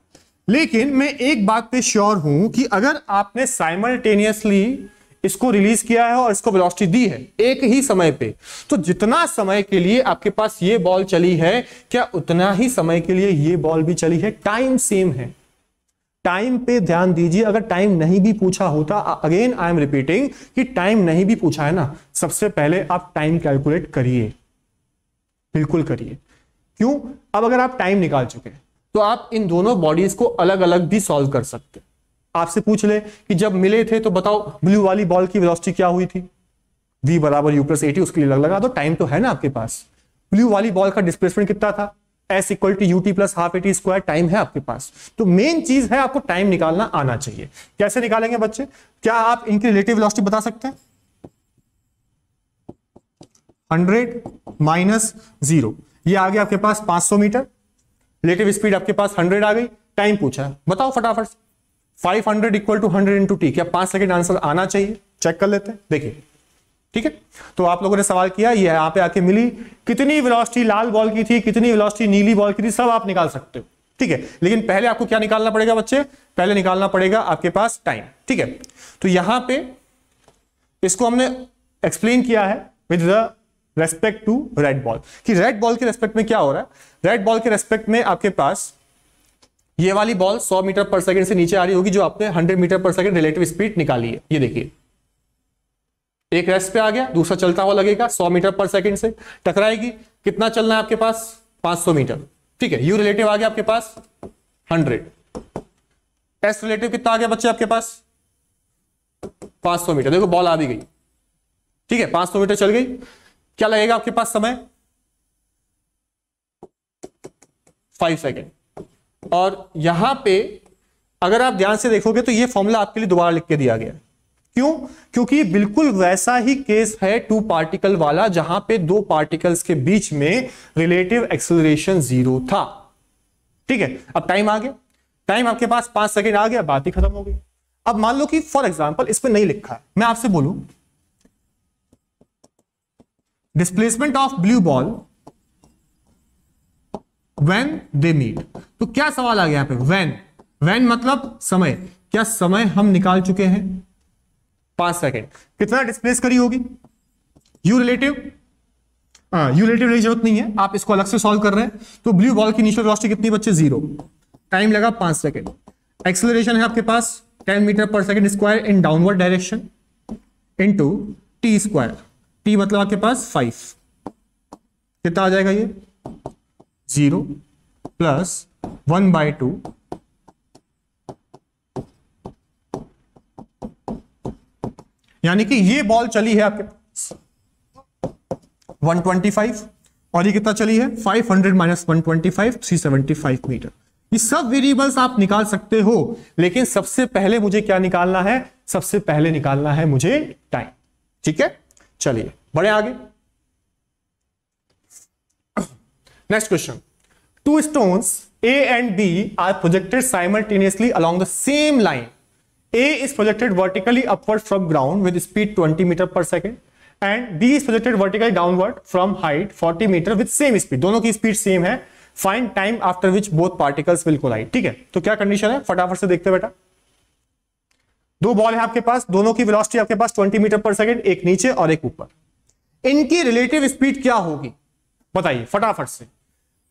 लेकिन मैं एक बात पे श्योर हूँ कि अगर आपने साइमल्टेनियसली इसको रिलीज़ किया है और इसको वेलोसिटी दी है, एक ही समय पे तो जितना समय के लिए आपके पास ये बॉल चली है, क्या उतना ही समय के लिए ये बॉल भी चली है? टाइम सेम है। टाइम पे ध्यान दीजिए, अगर टाइम नहीं भी पूछा होता अगेन आई एम रिपीटिंग कि टाइम नहीं भी पूछा है ना, सबसे पहले आप टाइम कैलकुलेट करिए। बिल्कुल करिए। क्यों? अब अगर आप टाइम निकाल चुके हैं तो आप इन दोनों बॉडीज को अलग अलग भी सॉल्व कर सकते आपसे पूछ ले कि जब मिले थे तो बताओ ब्लू वाली बॉल की वेलोसिटी क्या हुई थी? V बराबर यू प्लस एटी उसके लिए अलग लगा दो टाइम तो है ना आपके पास। ब्लू वाली बॉल का डिस्प्लेसमेंट कितना था? S equal to UT plus half AT square time है आपके पास। तो मेन चीज़ है आपको टाइम निकालना आना चाहिए। कैसे निकालेंगे बच्चे? क्या आप इनकी रिलेटिव वेलोसिटी बता सकते हैं? हंड्रेड माइनस ज़ीरो ये आ गया आपके पास 500 मीटर। रिलेटिव स्पीड आपके पास 100 आ गई। टाइम पूछा है। बताओ फटाफट। 500 hundred equal to hundred into T क्या पाँच सेकेंड आंसर आना चाहिए? चेक कर लेते हैं। देखिए। ठीक है? तो आप लोगों ने सवाल किया, ये यहाँ पे आके मिली, कितनी वेलोसिटी लाल बॉल की थी, कितनी वेलोसिटी नीली बॉल की थी, सब आप निकाल सकते हो, ठीक है? लेकिन पहले आपको क्या निकालना पड़ेगा बच्चे? पहले निकालना पड़ेगा आपके पास टाइम ठीक है? तो यहाँ पे इसको हमने एक्सप्लेन किया है with the respect to red ball कि रेड बॉल के रेस्पेक्ट में क्या हो रहा है? रेड बॉल के रेस्पेक्ट में आपके पास ये वाली बॉल 100 मीटर पर सेकंड से नीचे आ रही होगी जो आपने 100 metre per second relative speed निकाली है। ये देखिए। एक रेस्ट पे आ गया, दूसरा चलता हुआ लगेगा 100 मीटर पर सेकंड से। टकराएगी, कितना चलना है आपके पास? 500 मीटर। ठीक है, यू रिलेटिव आ गया आपके पास 100 एस रिलेटिव कितना आ गया बच्चे आपके पास? 500 मीटर। देखो, बॉल आ भी गई। ठीक है 500 मीटर चल गई। क्या लगेगा आपके पास समय? Five second. और यहाँ पे अगर आप ध्यान से देखोगे तो ये फॉर्मूला आपके लिए दोबारा लिख के दिया गया है। क्यों? क्योंकि बिल्कुल वैसा ही केस है टू पार्टिकल वाला, जहाँ पे दो पार्टिकल्स के बीच में रिलेटिव एक्सेलरेशन ज़ीरो था। ठीक है, अब टाइम आ गया। टाइम आपके पास पाँच सेकेंड आ गया, बात ही खत्म हो गई। अब मान लो कि फॉर एग्ज़ाम्पल इस पर नहीं लिखा। है मैं आपसे बोलू displacement of blue ball when they meet तो क्या सवाल आ गया यहाँ पे? वेन वेन मतलब समय। क्या समय हम निकाल चुके हैं? पाँच सेकेंड। कितना डिस्प्लेस करी होगी? यू रिलेटिव यू रिलेटिव ज़रूरत नहीं है। आप इसको अलग से सॉल्व कर रहे हैं। तो ब्लू बॉल की इनिशियल वेलोसिटी कितनी बच्चे ज़ीरो टाइम लगा पाँच सेकेंड। एक्सेलरेशन है आपके पास। Ten metre per second square in downward direction into T square T मतलब आपके पास फाइव कितना आ जाएगा ये? Zero plus one by two यानी कि ये बॉल चली है आपके पास। 125 और ये कितना चली है? 500 हंड्रेड माइनस वन मीटर ये सब वेरिएबल्स आप निकाल सकते हो, लेकिन सबसे पहले मुझे क्या निकालना है? सबसे पहले निकालना है मुझे टाइम ठीक है? चलिए बड़े आगे। Next question two stones A and B are projected simultaneously along the same line A is projected vertically upward from ground with speed 20 meter per second and B is projected vertically downward from height 40 meter with same speed. दोनों की स्पीड सेम है। Find time after which both particles will collide ठीक है? तो क्या कंडीशन है? फटाफट से देखते बेटा। दो बॉल है आपके पास। दोनों की वेलोसिटी आपके पास 20 मीटर पर सेकंड एक नीचे और एक ऊपर। इनकी रिलेटिव स्पीड क्या होगी? बताइए, फटाफट से।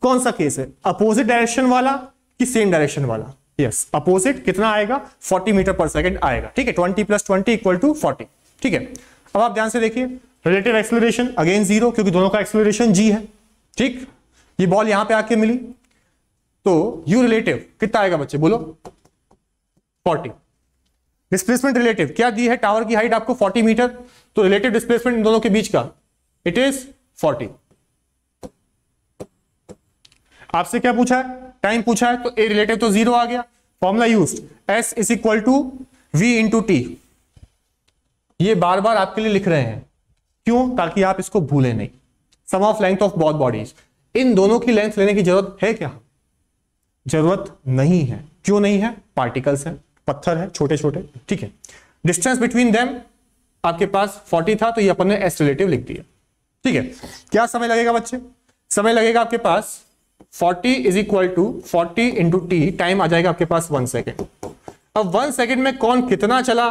कौन सा केस है? अपोजिट डायरेक्शन वाला कि सेम डायरेक्शन वाला? यस अपोजिट कितना आएगा? 40 मीटर पर सेकंड आएगा। ठीक है? 20 प्लस ट्वेंटी इक्वल टू 40 ठीक है? अब आप ध्यान से देखिए। रिलेटिव एक्सलेशन अगेन ज़ीरो क्योंकि दोनों का एक्सलेशन जी है। ठीक? ये बॉल यहाँ पे आके मिली। तो यू रिलेटिव कितना आएगा बच्चे? बोलो। 40 डिस्प्लेसमेंट रिलेटिव क्या दी है? टावर की हाइट आपको 40 मीटर तो रिलेटिव डिस्प्लेसमेंट इन दोनों के बीच का इट इज़ 40 आपसे क्या पूछा है? टाइम पूछा है तो ए रिलेटिव तो ज़ीरो आ गया। Formula use S is equal to V into T ये बार बार आपके लिए लिख रहे हैं। क्यों? ताकि आप इसको भूलें नहीं। Sum of length of both bodies इन दोनों की लेंथ लेने की ज़रूरत है क्या? ज़रूरत नहीं है। क्यों नहीं है? पार्टिकल्स है, पत्थर है छोटे छोटे ठीक है। डिस्टेंस बिटवीन देम आपके पास 40 था तो ये अपन ने एस रिलेटिव लिख दिया। ठीक है। क्या समय लगेगा बच्चे? समय लगेगा आपके पास 40 is equal to forty into T time आ जाएगा आपके पास वन सेकेंड अब वन सेकेंड में कौन कितना चला?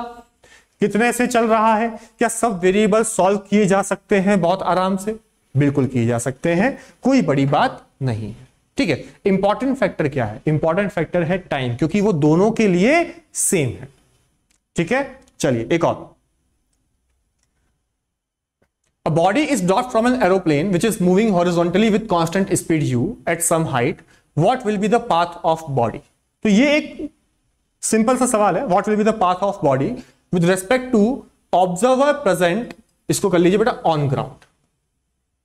कितने से चल रहा है? क्या सब वेरिएबल सॉल्व किए जा सकते हैं बहुत आराम से? बिल्कुल किए जा सकते हैं, कोई बड़ी बात नहीं है। ठीक है इंपॉर्टेंट फैक्टर क्या है? इंपॉर्टेंट फैक्टर है टाइम क्योंकि वो दोनों के लिए सेम है। ठीक है, चलिए, एक और। A body is dropped from an aeroplane which is moving horizontally with constant speed u at some height. What will be the path of body? तो ये एक सिंपल सा सवाल है. What will be the path of body with respect to observer present इसको कर लीजिए बेटा ऑन ग्राउंड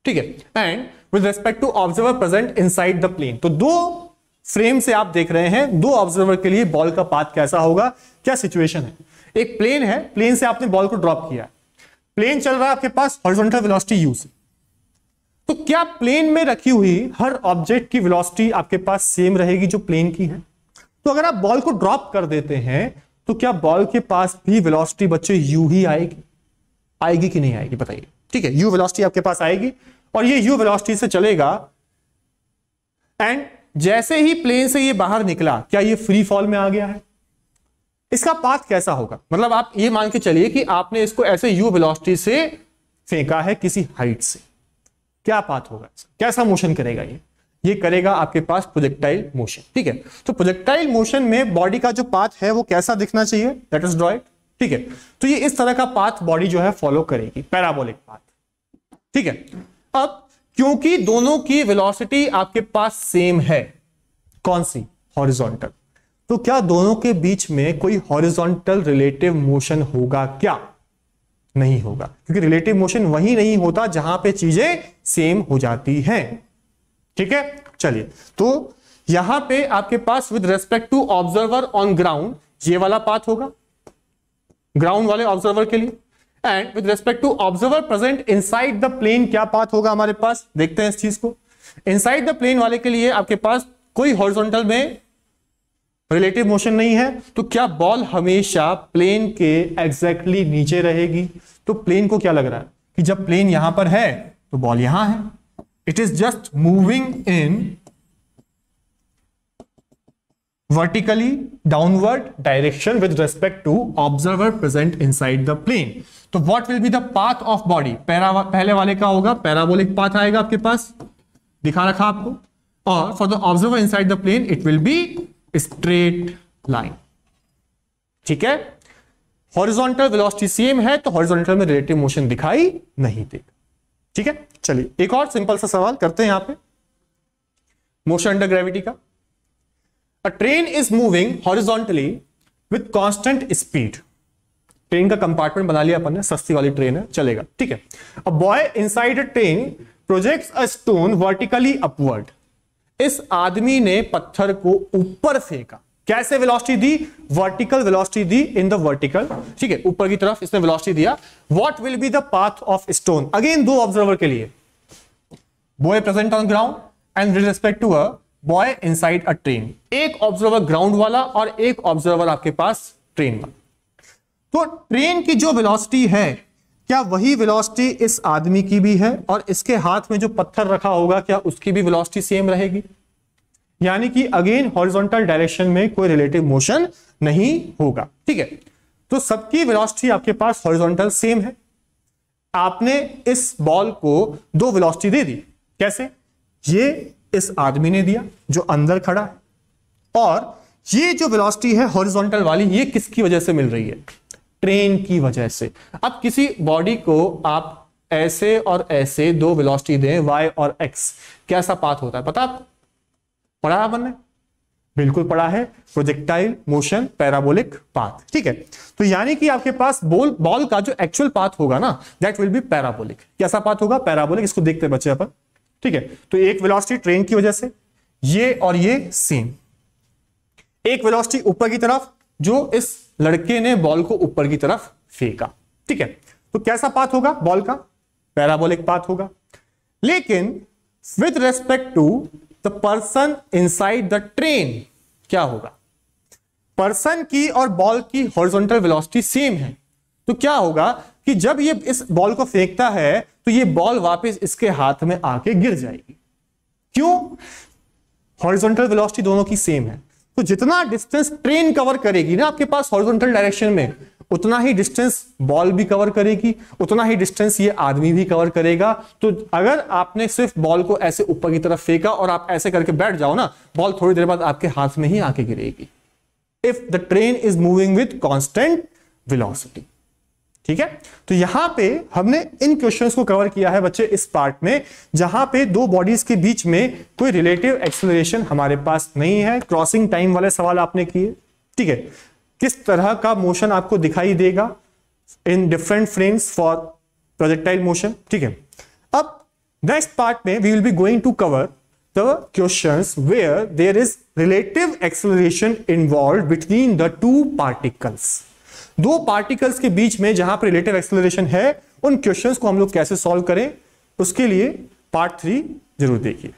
ठीक है? And with respect to observer present inside the plane तो दो फ्रेम से आप देख रहे हैं. दो ऑब्जर्वर के लिए बॉल का पाथ कैसा होगा? क्या सिचुएशन है? एक प्लेन है. प्लेन से आपने बॉल को ड्रॉप किया प्लेन चल रहा है आपके पास हॉरिजॉन्टल वेलोसिटी यू से। तो क्या प्लेन में रखी हुई हर ऑब्जेक्ट की वेलोसिटी आपके पास सेम रहेगी जो प्लेन की है? तो अगर आप बॉल को ड्रॉप कर देते हैं तो क्या बॉल के पास भी वेलोसिटी बच्चे यू ही आएगी? आएगी कि नहीं आएगी, बताइए। ठीक है यू वेलोसिटी आपके पास आएगी और ये यू वेलोसिटी से चलेगा। एंड जैसे ही प्लेन से ये बाहर निकला, क्या ये फ्री फॉल में आ गया है? इसका पाथ कैसा होगा? मतलब आप ये मान के चलिए कि आपने इसको ऐसे यू वेलोसिटी से फेंका है किसी हाइट से। क्या पाथ होगा कैसा मोशन करेगा ये? ये करेगा आपके पास प्रोजेक्टाइल मोशन ठीक है? तो प्रोजेक्टाइल मोशन में बॉडी का जो पाथ है वो कैसा दिखना चाहिए? दैट इज़ ड्रॉइड ठीक है? तो ये इस तरह का पाथ बॉडी जो है फॉलो करेगी पैराबोलिक पाथ ठीक है? अब क्योंकि दोनों की वेलोसिटी आपके पास सेम है, कौन सी? हॉरिजॉन्टल तो क्या दोनों के बीच में कोई हॉरिजॉन्टल रिलेटिव मोशन होगा क्या? नहीं होगा, क्योंकि रिलेटिव मोशन वही नहीं होता जहाँ पे चीज़ें सेम हो जाती हैं। ठीक है? चलिए तो यहाँ पे आपके पास with respect to observer on ground ये वाला पाथ होगा ग्राउंड वाले ऑब्जर्वर के लिए। And with respect to observer present inside the plane क्या पाथ होगा हमारे पास? देखते हैं इस चीज़ को। इनसाइड द प्लेन वाले के लिए आपके पास कोई हॉरिजॉन्टल में रिलेटिव मोशन नहीं है तो क्या बॉल हमेशा प्लेन के एग्जैक्टली exactly नीचे रहेगी? तो प्लेन को क्या लग रहा है? कि जब प्लेन यहाँ पर है तो बॉल यहाँ है। It is just moving in vertically downward direction with respect to observer present inside the plane तो what will be path of body? पैरा पहले वाले का होगा? पैराबोलिक पाथ आएगा आपके पास। दिखा रखा आपको। और for the observer inside the plane it will be straight line. ठीक है? हॉरिजॉन्टल वेलोसिटी सेम है तो हॉरिजॉन्टल में रिलेटिव मोशन दिखाई नहीं देगा। ठीक है? चलिए, एक और सिंपल सा सवाल करते हैं यहाँ पे। मोशन अंडर ग्रेविटी का। A train is moving horizontally with constant speed train का कंपार्टमेंट बना लिया अपन ने, सस्ती वाली ट्रेन है, चलेगा। ठीक है? A boy inside a train projects a stone vertically upward इस आदमी ने पत्थर को ऊपर फेंका। कैसे वेलोसिटी दी? वर्टिकल वेलोसिटी दी इन द वर्टिकल ठीक है, ऊपर की तरफ़ इसने वेलोसिटी दिया। What will be the path of stone again दो ऑब्जर्वर के लिए। Boy present on ground and with respect to a boy inside a train एक ऑब्जर्वर ग्राउंड वाला और एक ऑब्जर्वर आपके पास ट्रेन वाला। तो ट्रेन की जो वेलोसिटी है क्या वही वेलोसिटी इस आदमी की भी है और इसके हाथ में जो पत्थर रखा होगा, क्या उसकी भी वेलोसिटी सेम रहेगी? यानी कि अगेन हॉरिजॉन्टल डायरेक्शन में कोई रिलेटिव मोशन नहीं होगा। ठीक है? तो सबकी वेलोसिटी आपके पास हॉरिजॉन्टल सेम है। आपने इस बॉल को दो वेलोसिटी दे दी। कैसे? ये इस आदमी ने दिया जो अंदर खड़ा है। और ये जो वेलोसिटी है हॉरिजॉन्टल वाली, ये किसकी वजह से मिल रही है? ट्रेन की वजह से। अब किसी बॉडी को आप ऐसे और ऐसे दो वेलोसिटी दें वाई और एक्स कैसा पाथ होता है? पता पढ़ा अपन ने बिल्कुल पढ़ा है। प्रोजेक्टाइल मोशन पैराबोलिक पाथ ठीक है? तो यानी कि आपके पास बॉल बॉल का जो एक्चुअल पाथ होगा ना दैट विल बी पैराबोलिक कैसा पाथ होगा? पैराबोलिक इसको देखते हैं बच्चे अपन, ठीक है? तो एक वेलोसिटी ट्रेन की वजह से, ये और ये सेम एक वेलोसिटी ऊपर की तरफ़, जो इस लड़के ने बॉल को ऊपर की तरफ़ फेंका। ठीक है? तो कैसा पाथ होगा बॉल का? पैराबोलिक पाथ होगा। लेकिन with respect to the person inside the train क्या होगा? पर्सन की और बॉल की हॉरिजॉन्टल वेलोसिटी सेम है। तो क्या होगा कि जब ये इस बॉल को फेंकता है तो ये बॉल वापस इसके हाथ में आके गिर जाएगी। क्यों? हॉरिजॉन्टल वेलोसिटी दोनों की सेम है। तो जितना डिस्टेंस ट्रेन कवर करेगी ना आपके पास हॉरिजॉन्टल डायरेक्शन में, उतना ही डिस्टेंस बॉल भी कवर करेगी, उतना ही डिस्टेंस ये आदमी भी कवर करेगा। तो अगर आपने सिर्फ़ बॉल को ऐसे ऊपर की तरफ़ फेंका और आप ऐसे करके बैठ जाओ ना बॉल थोड़ी देर बाद आपके हाथ में ही आके गिरेगी। If the train is moving with constant velocity ठीक है? तो यहाँ पे हमने इन क्वेश्चंस को कवर किया है बच्चे इस पार्ट में, जहाँ पे दो बॉडीज के बीच में कोई रिलेटिव एक्सेलरेशन हमारे पास नहीं है। क्रॉसिंग टाइम वाले सवाल आपने किए। ठीक है? किस तरह का मोशन आपको दिखाई देगा in different frames for projectile motion ठीक है? अब नेक्स्ट पार्ट में we will be going to cover the questions where there is relative acceleration involve between the two particles दो पार्टिकल्स के बीच में जहाँ पर रिलेटिव एक्सेलरेशन है, उन क्वेश्चंस को हम लोग कैसे सॉल्व करें, उसके लिए पार्ट थ्री ज़रूर देखिए।